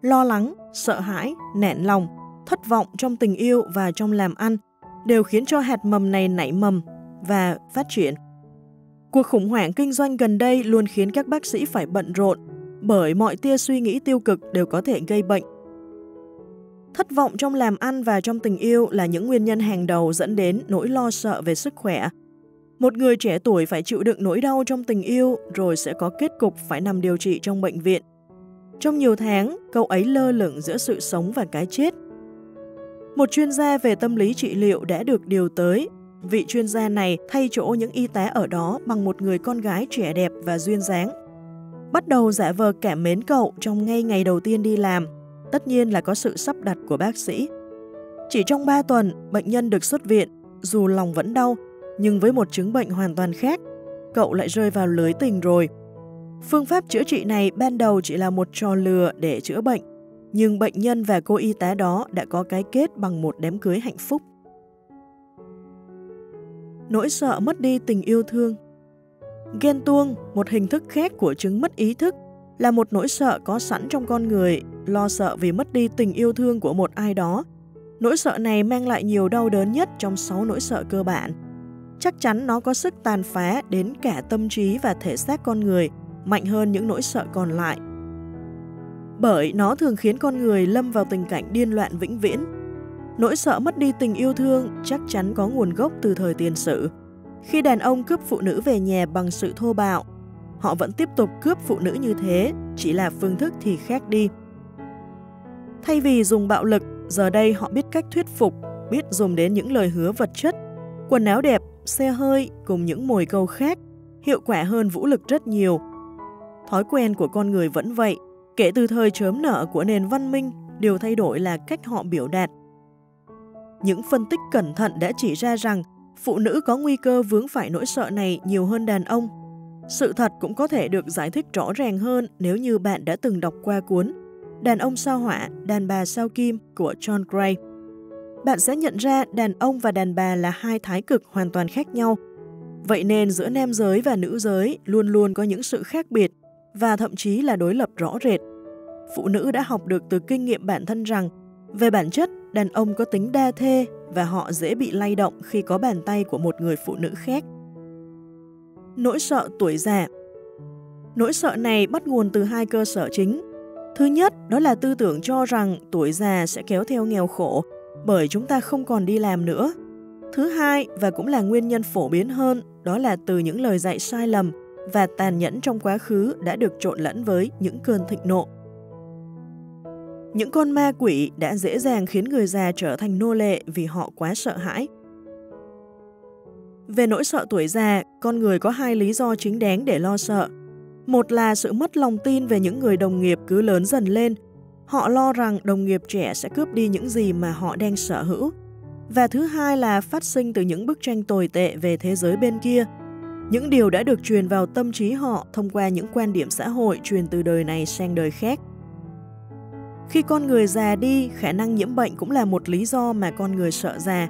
Lo lắng, sợ hãi, nẹn lòng thất vọng trong tình yêu và trong làm ăn đều khiến cho hạt mầm này nảy mầm và phát triển. Cuộc khủng hoảng kinh doanh gần đây luôn khiến các bác sĩ phải bận rộn bởi mọi tia suy nghĩ tiêu cực đều có thể gây bệnh. Thất vọng trong làm ăn và trong tình yêu là những nguyên nhân hàng đầu dẫn đến nỗi lo sợ về sức khỏe. Một người trẻ tuổi phải chịu đựng nỗi đau trong tình yêu rồi sẽ có kết cục phải nằm điều trị trong bệnh viện. Trong nhiều tháng, cậu ấy lơ lửng giữa sự sống và cái chết. Một chuyên gia về tâm lý trị liệu đã được điều tới. Vị chuyên gia này thay chỗ những y tá ở đó bằng một người con gái trẻ đẹp và duyên dáng. Bắt đầu giả vờ cảm mến cậu trong ngay ngày đầu tiên đi làm, tất nhiên là có sự sắp đặt của bác sĩ. Chỉ trong 3 tuần, bệnh nhân được xuất viện, dù lòng vẫn đau, nhưng với một chứng bệnh hoàn toàn khác, cậu lại rơi vào lưới tình rồi. Phương pháp chữa trị này ban đầu chỉ là một trò lừa để chữa bệnh, nhưng bệnh nhân và cô y tá đó đã có cái kết bằng một đám cưới hạnh phúc. Nỗi sợ mất đi tình yêu thương Ghen tuông, một hình thức khác của chứng mất ý thức, là một nỗi sợ có sẵn trong con người, lo sợ vì mất đi tình yêu thương của một ai đó. Nỗi sợ này mang lại nhiều đau đớn nhất trong 6 nỗi sợ cơ bản. Chắc chắn nó có sức tàn phá đến cả tâm trí và thể xác con người, mạnh hơn những nỗi sợ còn lại. Bởi nó thường khiến con người lâm vào tình cảnh điên loạn vĩnh viễn. Nỗi sợ mất đi tình yêu thương chắc chắn có nguồn gốc từ thời tiền sử. Khi đàn ông cướp phụ nữ về nhà bằng sự thô bạo, họ vẫn tiếp tục cướp phụ nữ như thế, chỉ là phương thức thì khác đi. Thay vì dùng bạo lực, giờ đây họ biết cách thuyết phục, biết dùng đến những lời hứa vật chất, quần áo đẹp, xe hơi cùng những mồi câu khác, hiệu quả hơn vũ lực rất nhiều. Thói quen của con người vẫn vậy, kể từ thời chớm nở của nền văn minh, điều thay đổi là cách họ biểu đạt. Những phân tích cẩn thận đã chỉ ra rằng phụ nữ có nguy cơ vướng phải nỗi sợ này nhiều hơn đàn ông. Sự thật cũng có thể được giải thích rõ ràng hơn nếu như bạn đã từng đọc qua cuốn Đàn ông sao hỏa, đàn bà sao kim của John Gray. Bạn sẽ nhận ra đàn ông và đàn bà là hai thái cực hoàn toàn khác nhau. Vậy nên giữa nam giới và nữ giới luôn luôn có những sự khác biệt và thậm chí là đối lập rõ rệt. Phụ nữ đã học được từ kinh nghiệm bản thân rằng về bản chất, đàn ông có tính đa thê và họ dễ bị lay động khi có bàn tay của một người phụ nữ khác. Nỗi sợ tuổi già Nỗi sợ này bắt nguồn từ hai cơ sở chính. Thứ nhất, đó là tư tưởng cho rằng tuổi già sẽ kéo theo nghèo khổ bởi chúng ta không còn đi làm nữa. Thứ hai, và cũng là nguyên nhân phổ biến hơn, đó là từ những lời dạy sai lầm và tàn nhẫn trong quá khứ đã được trộn lẫn với những cơn thịnh nộ. Những con ma quỷ đã dễ dàng khiến người già trở thành nô lệ vì họ quá sợ hãi. Về nỗi sợ tuổi già, con người có hai lý do chính đáng để lo sợ. Một là sự mất lòng tin về những người đồng nghiệp cứ lớn dần lên. Họ lo rằng đồng nghiệp trẻ sẽ cướp đi những gì mà họ đang sở hữu. Và thứ hai là phát sinh từ những bức tranh tồi tệ về thế giới bên kia. Những điều đã được truyền vào tâm trí họ thông qua những quan điểm xã hội truyền từ đời này sang đời khác. Khi con người già đi, khả năng nhiễm bệnh cũng là một lý do mà con người sợ già.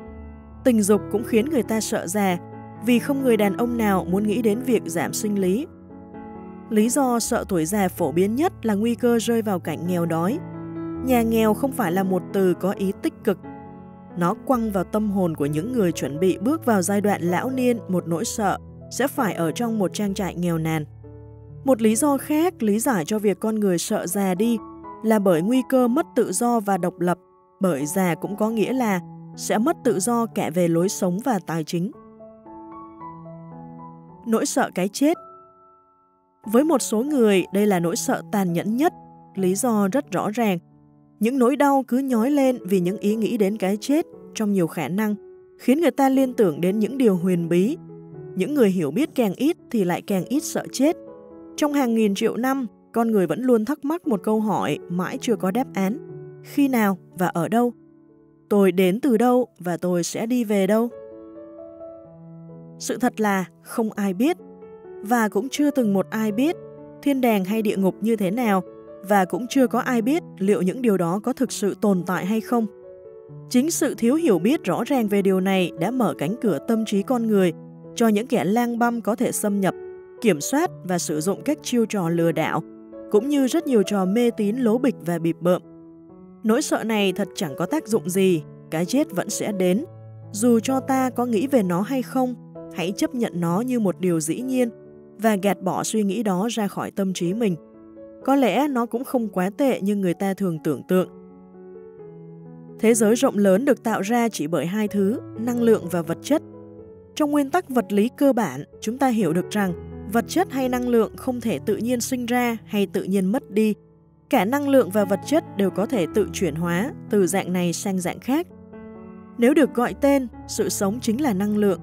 Tình dục cũng khiến người ta sợ già, vì không người đàn ông nào muốn nghĩ đến việc giảm sinh lý. Lý do sợ tuổi già phổ biến nhất là nguy cơ rơi vào cảnh nghèo đói. Nhà nghèo không phải là một từ có ý tích cực. Nó quăng vào tâm hồn của những người chuẩn bị bước vào giai đoạn lão niên một nỗi sợ sẽ phải ở trong một trang trại nghèo nàn. Một lý do khác lý giải cho việc con người sợ già đi là bởi nguy cơ mất tự do và độc lập, bởi già cũng có nghĩa là sẽ mất tự do kẻ về lối sống và tài chính. Nỗi sợ cái chết Với một số người, đây là nỗi sợ tàn nhẫn nhất, lý do rất rõ ràng. Những nỗi đau cứ nhói lên vì những ý nghĩ đến cái chết trong nhiều khả năng, khiến người ta liên tưởng đến những điều huyền bí. Những người hiểu biết càng ít thì lại càng ít sợ chết. Trong hàng nghìn triệu năm, con người vẫn luôn thắc mắc một câu hỏi mãi chưa có đáp án. Khi nào và ở đâu? Tôi đến từ đâu và tôi sẽ đi về đâu? Sự thật là không ai biết, và cũng chưa từng một ai biết thiên đàng hay địa ngục như thế nào, và cũng chưa có ai biết liệu những điều đó có thực sự tồn tại hay không. Chính sự thiếu hiểu biết rõ ràng về điều này đã mở cánh cửa tâm trí con người cho những kẻ lang băm có thể xâm nhập, kiểm soát và sử dụng các chiêu trò lừa đảo cũng như rất nhiều trò mê tín lố bịch và bịp bợm. Nỗi sợ này thật chẳng có tác dụng gì, cái chết vẫn sẽ đến. Dù cho ta có nghĩ về nó hay không, hãy chấp nhận nó như một điều dĩ nhiên và gạt bỏ suy nghĩ đó ra khỏi tâm trí mình. Có lẽ nó cũng không quá tệ như người ta thường tưởng tượng. Thế giới rộng lớn được tạo ra chỉ bởi hai thứ, năng lượng và vật chất. Trong nguyên tắc vật lý cơ bản, chúng ta hiểu được rằng vật chất hay năng lượng không thể tự nhiên sinh ra hay tự nhiên mất đi. Cả năng lượng và vật chất đều có thể tự chuyển hóa từ dạng này sang dạng khác. Nếu được gọi tên, sự sống chính là năng lượng.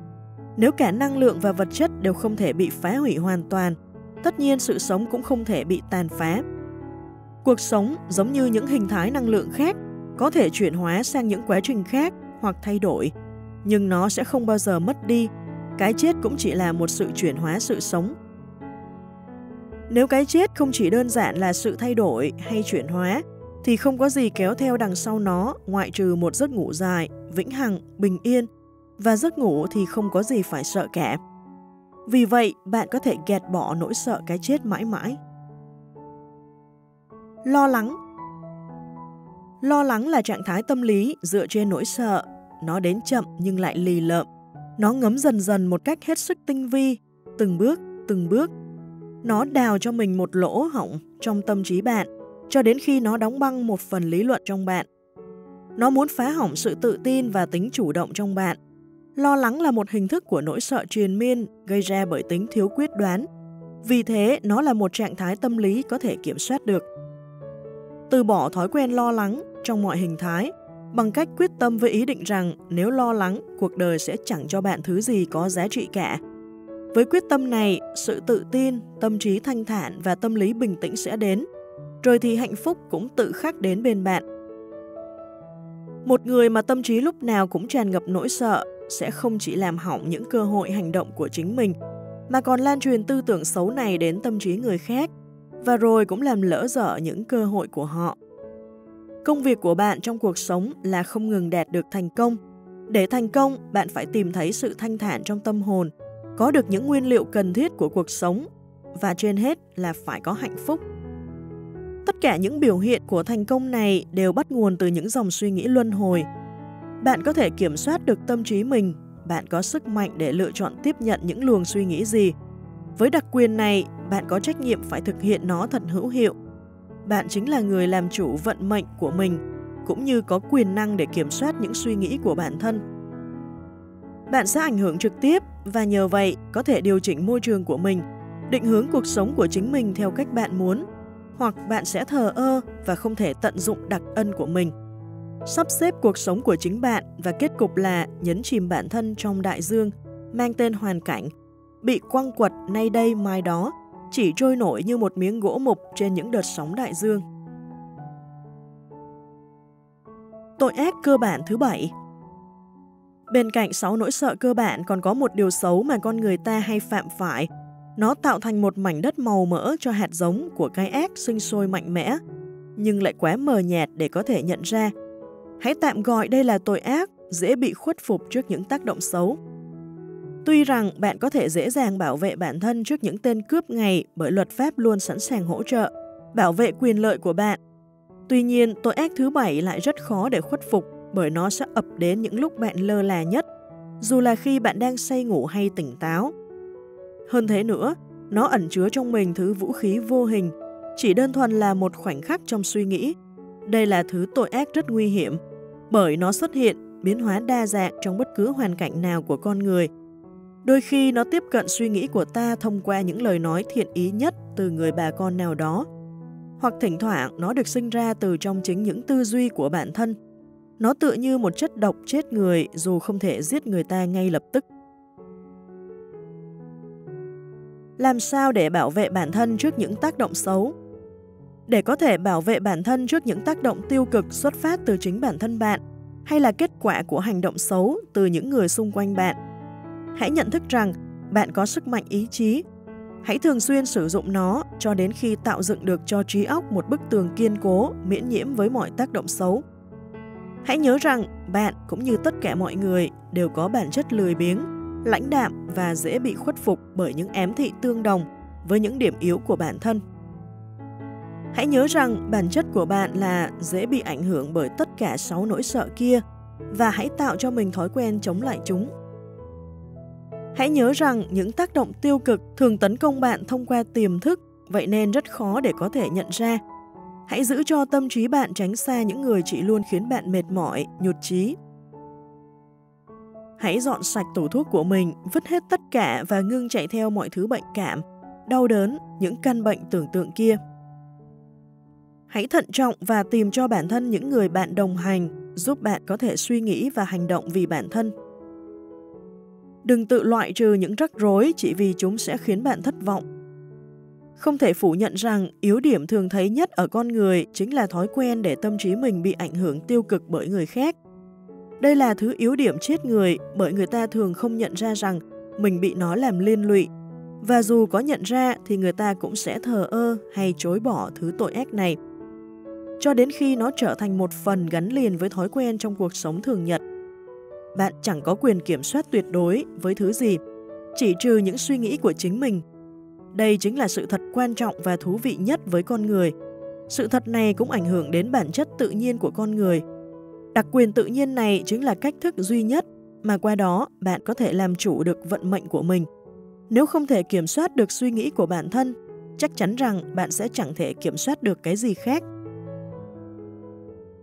Nếu cả năng lượng và vật chất đều không thể bị phá hủy hoàn toàn, tất nhiên sự sống cũng không thể bị tàn phá. Cuộc sống giống như những hình thái năng lượng khác, có thể chuyển hóa sang những quá trình khác hoặc thay đổi, nhưng nó sẽ không bao giờ mất đi. Cái chết cũng chỉ là một sự chuyển hóa sự sống. Nếu cái chết không chỉ đơn giản là sự thay đổi hay chuyển hóa, thì không có gì kéo theo đằng sau nó ngoại trừ một giấc ngủ dài, vĩnh hằng, bình yên, và giấc ngủ thì không có gì phải sợ cả. Vì vậy, bạn có thể gạt bỏ nỗi sợ cái chết mãi mãi. Lo lắng Lo lắng là trạng thái tâm lý dựa trên nỗi sợ. Nó đến chậm nhưng lại lì lợm. Nó ngấm dần dần một cách hết sức tinh vi, từng bước, từng bước. Nó đào cho mình một lỗ hỏng trong tâm trí bạn, cho đến khi nó đóng băng một phần lý luận trong bạn. Nó muốn phá hỏng sự tự tin và tính chủ động trong bạn. Lo lắng là một hình thức của nỗi sợ truyền miên gây ra bởi tính thiếu quyết đoán. Vì thế, nó là một trạng thái tâm lý có thể kiểm soát được. Từ bỏ thói quen lo lắng trong mọi hình thái, bằng cách quyết tâm với ý định rằng nếu lo lắng, cuộc đời sẽ chẳng cho bạn thứ gì có giá trị cả. Với quyết tâm này, sự tự tin, tâm trí thanh thản và tâm lý bình tĩnh sẽ đến, rồi thì hạnh phúc cũng tự khắc đến bên bạn. Một người mà tâm trí lúc nào cũng tràn ngập nỗi sợ sẽ không chỉ làm hỏng những cơ hội hành động của chính mình, mà còn lan truyền tư tưởng xấu này đến tâm trí người khác, và rồi cũng làm lỡ dở những cơ hội của họ. Công việc của bạn trong cuộc sống là không ngừng đạt được thành công. Để thành công, bạn phải tìm thấy sự thanh thản trong tâm hồn, có được những nguyên liệu cần thiết của cuộc sống và trên hết là phải có hạnh phúc. Tất cả những biểu hiện của thành công này đều bắt nguồn từ những dòng suy nghĩ luân hồi. Bạn có thể kiểm soát được tâm trí mình, bạn có sức mạnh để lựa chọn tiếp nhận những luồng suy nghĩ gì. Với đặc quyền này, bạn có trách nhiệm phải thực hiện nó thật hữu hiệu bạn chính là người làm chủ vận mệnh của mình, cũng như có quyền năng để kiểm soát những suy nghĩ của bản thân. Bạn sẽ ảnh hưởng trực tiếp và nhờ vậy có thể điều chỉnh môi trường của mình, định hướng cuộc sống của chính mình theo cách bạn muốn, hoặc bạn sẽ thờ ơ và không thể tận dụng đặc ân của mình. Sắp xếp cuộc sống của chính bạn và kết cục là nhấn chìm bản thân trong đại dương, mang tên hoàn cảnh, bị quăng quật nay đây mai đó chỉ trôi nổi như một miếng gỗ mục trên những đợt sóng đại dương. Tội ác cơ bản thứ bảy Bên cạnh 6 nỗi sợ cơ bản còn có một điều xấu mà con người ta hay phạm phải. Nó tạo thành một mảnh đất màu mỡ cho hạt giống của cái ác sinh sôi mạnh mẽ, nhưng lại quá mờ nhạt để có thể nhận ra. Hãy tạm gọi đây là tội ác, dễ bị khuất phục trước những tác động xấu. Tuy rằng bạn có thể dễ dàng bảo vệ bản thân trước những tên cướp ngày bởi luật pháp luôn sẵn sàng hỗ trợ, bảo vệ quyền lợi của bạn. Tuy nhiên, tội ác thứ bảy lại rất khó để khuất phục bởi nó sẽ ập đến những lúc bạn lơ là nhất, dù là khi bạn đang say ngủ hay tỉnh táo. Hơn thế nữa, nó ẩn chứa trong mình thứ vũ khí vô hình, chỉ đơn thuần là một khoảnh khắc trong suy nghĩ. Đây là thứ tội ác rất nguy hiểm, bởi nó xuất hiện, biến hóa đa dạng trong bất cứ hoàn cảnh nào của con người – Đôi khi nó tiếp cận suy nghĩ của ta thông qua những lời nói thiện ý nhất từ người bà con nào đó. Hoặc thỉnh thoảng nó được sinh ra từ trong chính những tư duy của bản thân. Nó tựa như một chất độc chết người dù không thể giết người ta ngay lập tức. Làm sao để bảo vệ bản thân trước những tác động xấu? Để có thể bảo vệ bản thân trước những tác động tiêu cực xuất phát từ chính bản thân bạn hay là kết quả của hành động xấu từ những người xung quanh bạn, Hãy nhận thức rằng bạn có sức mạnh ý chí. Hãy thường xuyên sử dụng nó cho đến khi tạo dựng được cho trí óc một bức tường kiên cố, miễn nhiễm với mọi tác động xấu. Hãy nhớ rằng bạn cũng như tất cả mọi người đều có bản chất lười biếng, lãnh đạm và dễ bị khuất phục bởi những ém thị tương đồng với những điểm yếu của bản thân. Hãy nhớ rằng bản chất của bạn là dễ bị ảnh hưởng bởi tất cả sáu nỗi sợ kia và hãy tạo cho mình thói quen chống lại chúng Hãy nhớ rằng những tác động tiêu cực thường tấn công bạn thông qua tiềm thức, vậy nên rất khó để có thể nhận ra. Hãy giữ cho tâm trí bạn tránh xa những người chỉ luôn khiến bạn mệt mỏi, nhụt chí. Hãy dọn sạch tủ thuốc của mình, vứt hết tất cả và ngưng chạy theo mọi thứ bệnh cảm, đau đớn, những căn bệnh tưởng tượng kia. Hãy thận trọng và tìm cho bản thân những người bạn đồng hành, giúp bạn có thể suy nghĩ và hành động vì bản thân. Đừng tự loại trừ những rắc rối chỉ vì chúng sẽ khiến bạn thất vọng. Không thể phủ nhận rằng yếu điểm thường thấy nhất ở con người chính là thói quen để tâm trí mình bị ảnh hưởng tiêu cực bởi người khác. Đây là thứ yếu điểm chết người bởi người ta thường không nhận ra rằng mình bị nó làm liên lụy. Và dù có nhận ra thì người ta cũng sẽ thờ ơ hay chối bỏ thứ tội ác này. Cho đến khi nó trở thành một phần gắn liền với thói quen trong cuộc sống thường nhật. Bạn chẳng có quyền kiểm soát tuyệt đối với thứ gì, chỉ trừ những suy nghĩ của chính mình. Đây chính là sự thật quan trọng và thú vị nhất với con người. Sự thật này cũng ảnh hưởng đến bản chất tự nhiên của con người. Đặc quyền tự nhiên này chính là cách thức duy nhất mà qua đó bạn có thể làm chủ được vận mệnh của mình. Nếu không thể kiểm soát được suy nghĩ của bản thân, chắc chắn rằng bạn sẽ chẳng thể kiểm soát được cái gì khác.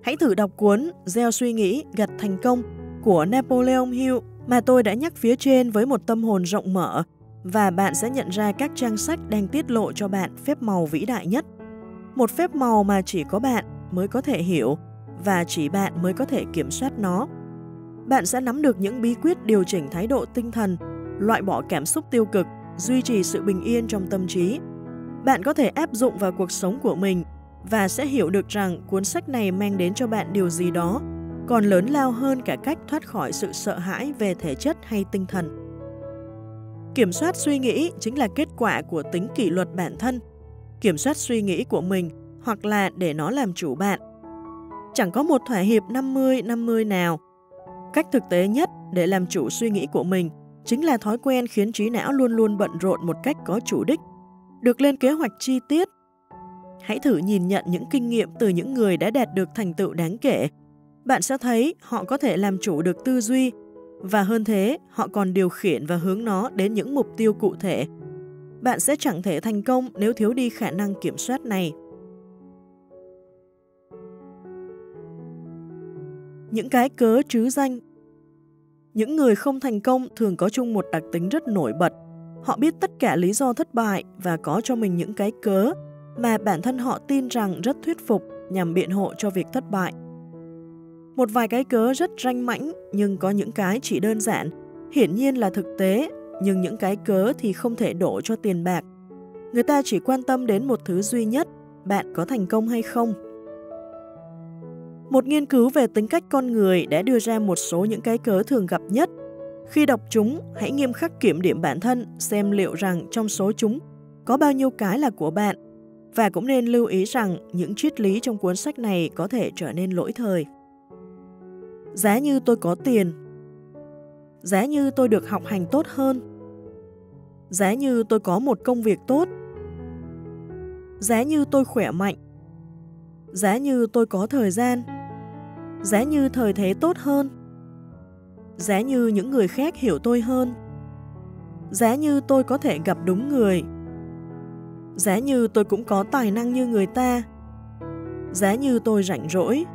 Hãy thử đọc cuốn Gieo suy nghĩ, gặt thành công của Napoleon Hill mà tôi đã nhắc phía trên với một tâm hồn rộng mở và bạn sẽ nhận ra các trang sách đang tiết lộ cho bạn phép màu vĩ đại nhất. Một phép màu mà chỉ có bạn mới có thể hiểu và chỉ bạn mới có thể kiểm soát nó. Bạn sẽ nắm được những bí quyết điều chỉnh thái độ tinh thần, loại bỏ cảm xúc tiêu cực, duy trì sự bình yên trong tâm trí. Bạn có thể áp dụng vào cuộc sống của mình và sẽ hiểu được rằng cuốn sách này mang đến cho bạn điều gì đó còn lớn lao hơn cả cách thoát khỏi sự sợ hãi về thể chất hay tinh thần. Kiểm soát suy nghĩ chính là kết quả của tính kỷ luật bản thân. Kiểm soát suy nghĩ của mình hoặc là để nó làm chủ bạn. Chẳng có một thỏa hiệp 50-50 nào. Cách thực tế nhất để làm chủ suy nghĩ của mình chính là thói quen khiến trí não luôn luôn bận rộn một cách có chủ đích, được lên kế hoạch chi tiết. Hãy thử nhìn nhận những kinh nghiệm từ những người đã đạt được thành tựu đáng kể bạn sẽ thấy họ có thể làm chủ được tư duy và hơn thế, họ còn điều khiển và hướng nó đến những mục tiêu cụ thể. Bạn sẽ chẳng thể thành công nếu thiếu đi khả năng kiểm soát này. Những cái cớ trứ danh Những người không thành công thường có chung một đặc tính rất nổi bật. Họ biết tất cả lý do thất bại và có cho mình những cái cớ mà bản thân họ tin rằng rất thuyết phục nhằm biện hộ cho việc thất bại. Một vài cái cớ rất ranh mãnh nhưng có những cái chỉ đơn giản, hiển nhiên là thực tế, nhưng những cái cớ thì không thể đổ cho tiền bạc. Người ta chỉ quan tâm đến một thứ duy nhất, bạn có thành công hay không. Một nghiên cứu về tính cách con người đã đưa ra một số những cái cớ thường gặp nhất. Khi đọc chúng, hãy nghiêm khắc kiểm điểm bản thân xem liệu rằng trong số chúng có bao nhiêu cái là của bạn và cũng nên lưu ý rằng những triết lý trong cuốn sách này có thể trở nên lỗi thời. Giá như tôi có tiền. Giá như tôi được học hành tốt hơn. Giá như tôi có một công việc tốt. Giá như tôi khỏe mạnh. Giá như tôi có thời gian. Giá như thời thế tốt hơn. Giá như những người khác hiểu tôi hơn. Giá như tôi có thể gặp đúng người. Giá như tôi cũng có tài năng như người ta. Giá như tôi rảnh rỗi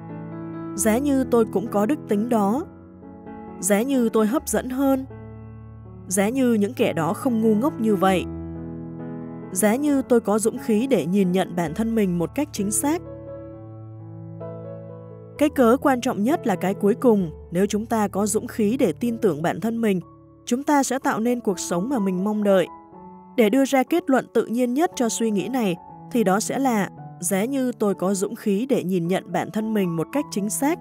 giá như tôi cũng có đức tính đó, giá như tôi hấp dẫn hơn, giá như những kẻ đó không ngu ngốc như vậy, giá như tôi có dũng khí để nhìn nhận bản thân mình một cách chính xác. Cái cớ quan trọng nhất là cái cuối cùng, nếu chúng ta có dũng khí để tin tưởng bản thân mình, chúng ta sẽ tạo nên cuộc sống mà mình mong đợi. Để đưa ra kết luận tự nhiên nhất cho suy nghĩ này, thì đó sẽ là giá như tôi có dũng khí để nhìn nhận bản thân mình một cách chính xác,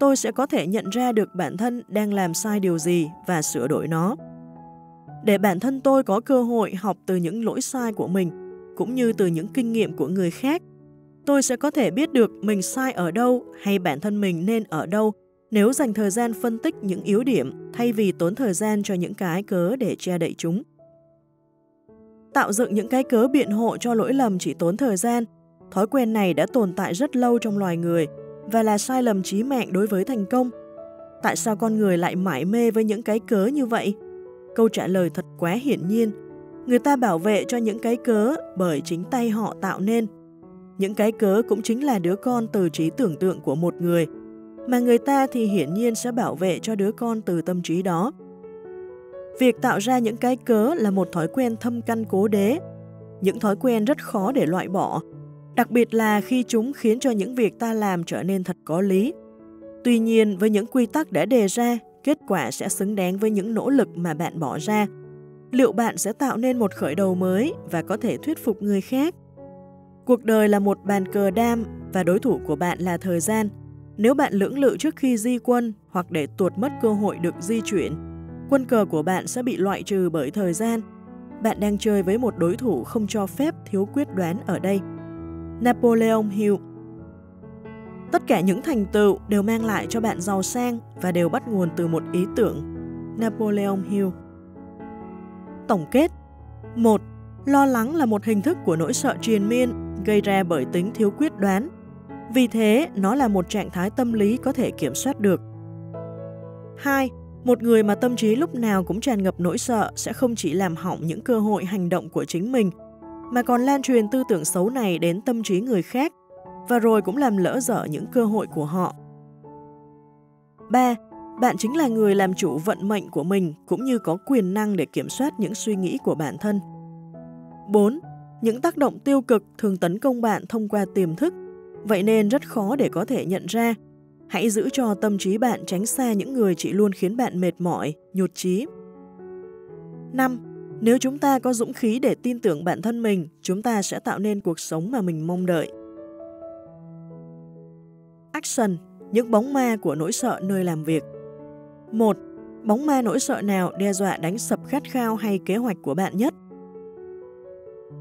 tôi sẽ có thể nhận ra được bản thân đang làm sai điều gì và sửa đổi nó. Để bản thân tôi có cơ hội học từ những lỗi sai của mình, cũng như từ những kinh nghiệm của người khác, tôi sẽ có thể biết được mình sai ở đâu hay bản thân mình nên ở đâu nếu dành thời gian phân tích những yếu điểm thay vì tốn thời gian cho những cái cớ để che đậy chúng. Tạo dựng những cái cớ biện hộ cho lỗi lầm chỉ tốn thời gian Thói quen này đã tồn tại rất lâu trong loài người và là sai lầm chí mạng đối với thành công. Tại sao con người lại mãi mê với những cái cớ như vậy? Câu trả lời thật quá hiển nhiên. Người ta bảo vệ cho những cái cớ bởi chính tay họ tạo nên. những cái cớ cũng chính là đứa con từ trí tưởng tượng của một người, mà người ta thì hiển nhiên sẽ bảo vệ cho đứa con từ tâm trí đó. Việc tạo ra những cái cớ là một thói quen thâm căn cố đế, những thói quen rất khó để loại bỏ, đặc biệt là khi chúng khiến cho những việc ta làm trở nên thật có lý. Tuy nhiên, với những quy tắc đã đề ra, kết quả sẽ xứng đáng với những nỗ lực mà bạn bỏ ra. Liệu bạn sẽ tạo nên một khởi đầu mới và có thể thuyết phục người khác? Cuộc đời là một bàn cờ đam và đối thủ của bạn là thời gian. Nếu bạn lưỡng lự trước khi di quân hoặc để tuột mất cơ hội được di chuyển, quân cờ của bạn sẽ bị loại trừ bởi thời gian. Bạn đang chơi với một đối thủ không cho phép thiếu quyết đoán ở đây. Napoleon Hill Tất cả những thành tựu đều mang lại cho bạn giàu sang và đều bắt nguồn từ một ý tưởng. Napoleon Hill Tổng kết 1. Lo lắng là một hình thức của nỗi sợ triền miên gây ra bởi tính thiếu quyết đoán. Vì thế, nó là một trạng thái tâm lý có thể kiểm soát được. 2. Một người mà tâm trí lúc nào cũng tràn ngập nỗi sợ sẽ không chỉ làm hỏng những cơ hội hành động của chính mình, mà còn lan truyền tư tưởng xấu này đến tâm trí người khác, và rồi cũng làm lỡ dở những cơ hội của họ. 3. Bạn chính là người làm chủ vận mệnh của mình cũng như có quyền năng để kiểm soát những suy nghĩ của bản thân. 4. Những tác động tiêu cực thường tấn công bạn thông qua tiềm thức, vậy nên rất khó để có thể nhận ra. Hãy giữ cho tâm trí bạn tránh xa những người chỉ luôn khiến bạn mệt mỏi, nhột chí. 5. Nếu chúng ta có dũng khí để tin tưởng bản thân mình, chúng ta sẽ tạo nên cuộc sống mà mình mong đợi. Action Những bóng ma của nỗi sợ nơi làm việc 1. Bóng ma nỗi sợ nào đe dọa đánh sập khát khao hay kế hoạch của bạn nhất?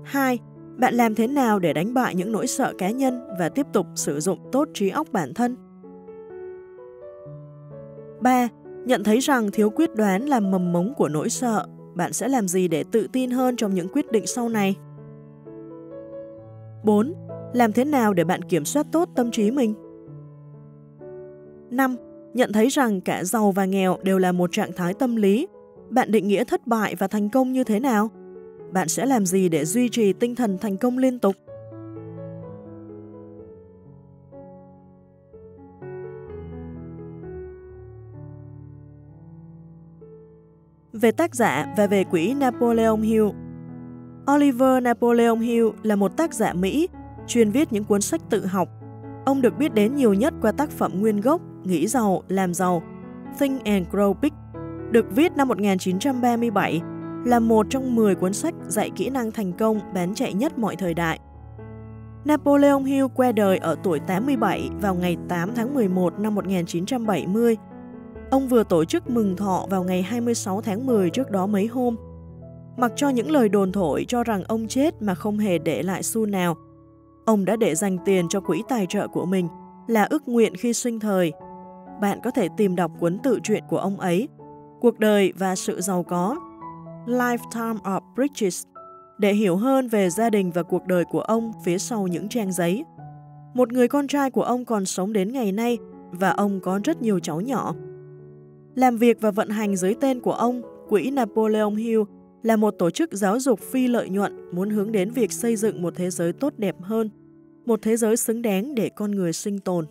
2. Bạn làm thế nào để đánh bại những nỗi sợ cá nhân và tiếp tục sử dụng tốt trí óc bản thân? 3. Nhận thấy rằng thiếu quyết đoán là mầm mống của nỗi sợ, bạn sẽ làm gì để tự tin hơn trong những quyết định sau này? 4. Làm thế nào để bạn kiểm soát tốt tâm trí mình? 5. Nhận thấy rằng cả giàu và nghèo đều là một trạng thái tâm lý. Bạn định nghĩa thất bại và thành công như thế nào? bạn sẽ làm gì để duy trì tinh thần thành công liên tục? Về tác giả và về quỹ Napoleon Hill Oliver Napoleon Hill là một tác giả Mỹ, chuyên viết những cuốn sách tự học. Ông được biết đến nhiều nhất qua tác phẩm nguyên gốc Nghĩ giàu, làm giàu, Think and Grow Big, được viết năm 1937 là một trong 10 cuốn sách dạy kỹ năng thành công bán chạy nhất mọi thời đại. Napoleon Hill qua đời ở tuổi 87 vào ngày 8 tháng 11 năm 1970. Ông vừa tổ chức mừng thọ vào ngày 26 tháng 10 trước đó mấy hôm. Mặc cho những lời đồn thổi cho rằng ông chết mà không hề để lại xu nào, ông đã để dành tiền cho quỹ tài trợ của mình là ước nguyện khi sinh thời. Bạn có thể tìm đọc cuốn tự truyện của ông ấy, Cuộc đời và sự giàu có Lifetime of Bridges để hiểu hơn về gia đình và cuộc đời của ông phía sau những trang giấy. Một người con trai của ông còn sống đến ngày nay và ông có rất nhiều cháu nhỏ. Làm việc và vận hành dưới tên của ông, Quỹ Napoleon Hill là một tổ chức giáo dục phi lợi nhuận muốn hướng đến việc xây dựng một thế giới tốt đẹp hơn, một thế giới xứng đáng để con người sinh tồn.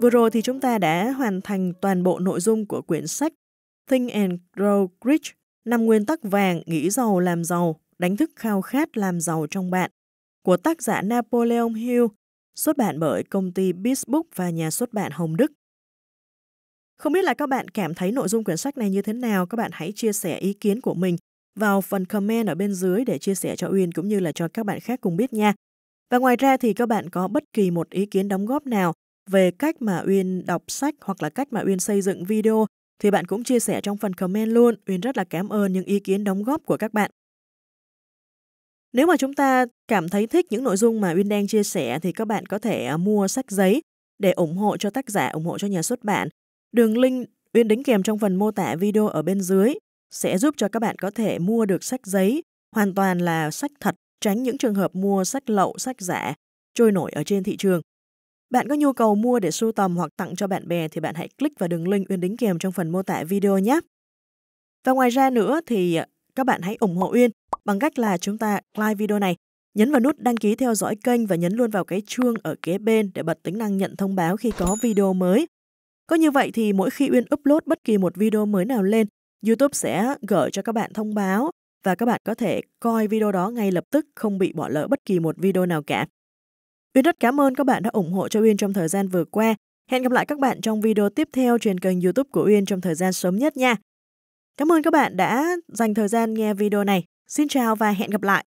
Vừa rồi thì chúng ta đã hoàn thành toàn bộ nội dung của quyển sách Think and Grow Rich, năm nguyên tắc vàng nghĩ giàu làm giàu, đánh thức khao khát làm giàu trong bạn, của tác giả Napoleon Hill, xuất bản bởi công ty Bisbook và nhà xuất bản Hồng Đức. Không biết là các bạn cảm thấy nội dung quyển sách này như thế nào, các bạn hãy chia sẻ ý kiến của mình vào phần comment ở bên dưới để chia sẻ cho Uyên cũng như là cho các bạn khác cùng biết nha. Và ngoài ra thì các bạn có bất kỳ một ý kiến đóng góp nào về cách mà Uyên đọc sách hoặc là cách mà Uyên xây dựng video thì bạn cũng chia sẻ trong phần comment luôn. Uyên rất là cảm ơn những ý kiến đóng góp của các bạn. Nếu mà chúng ta cảm thấy thích những nội dung mà Uyên đang chia sẻ thì các bạn có thể à, mua sách giấy để ủng hộ cho tác giả, ủng hộ cho nhà xuất bản. Đường link Uyên đính kèm trong phần mô tả video ở bên dưới sẽ giúp cho các bạn có thể mua được sách giấy hoàn toàn là sách thật, tránh những trường hợp mua sách lậu, sách giả trôi nổi ở trên thị trường. Bạn có nhu cầu mua để sưu tầm hoặc tặng cho bạn bè thì bạn hãy click vào đường link Uyên đính kèm trong phần mô tả video nhé. Và ngoài ra nữa thì à, các bạn hãy ủng hộ Uyên bằng cách là chúng ta like video này, nhấn vào nút đăng ký theo dõi kênh và nhấn luôn vào cái chuông ở kế bên để bật tính năng nhận thông báo khi có video mới. Có như vậy thì mỗi khi Uyên upload bất kỳ một video mới nào lên, YouTube sẽ gửi cho các bạn thông báo và các bạn có thể coi video đó ngay lập tức không bị bỏ lỡ bất kỳ một video nào cả. Uyên rất cảm ơn các bạn đã ủng hộ cho Uyên trong thời gian vừa qua. Hẹn gặp lại các bạn trong video tiếp theo trên kênh YouTube của Uyên trong thời gian sớm nhất nha. Cảm ơn các bạn đã dành thời gian nghe video này. Xin chào và hẹn gặp lại.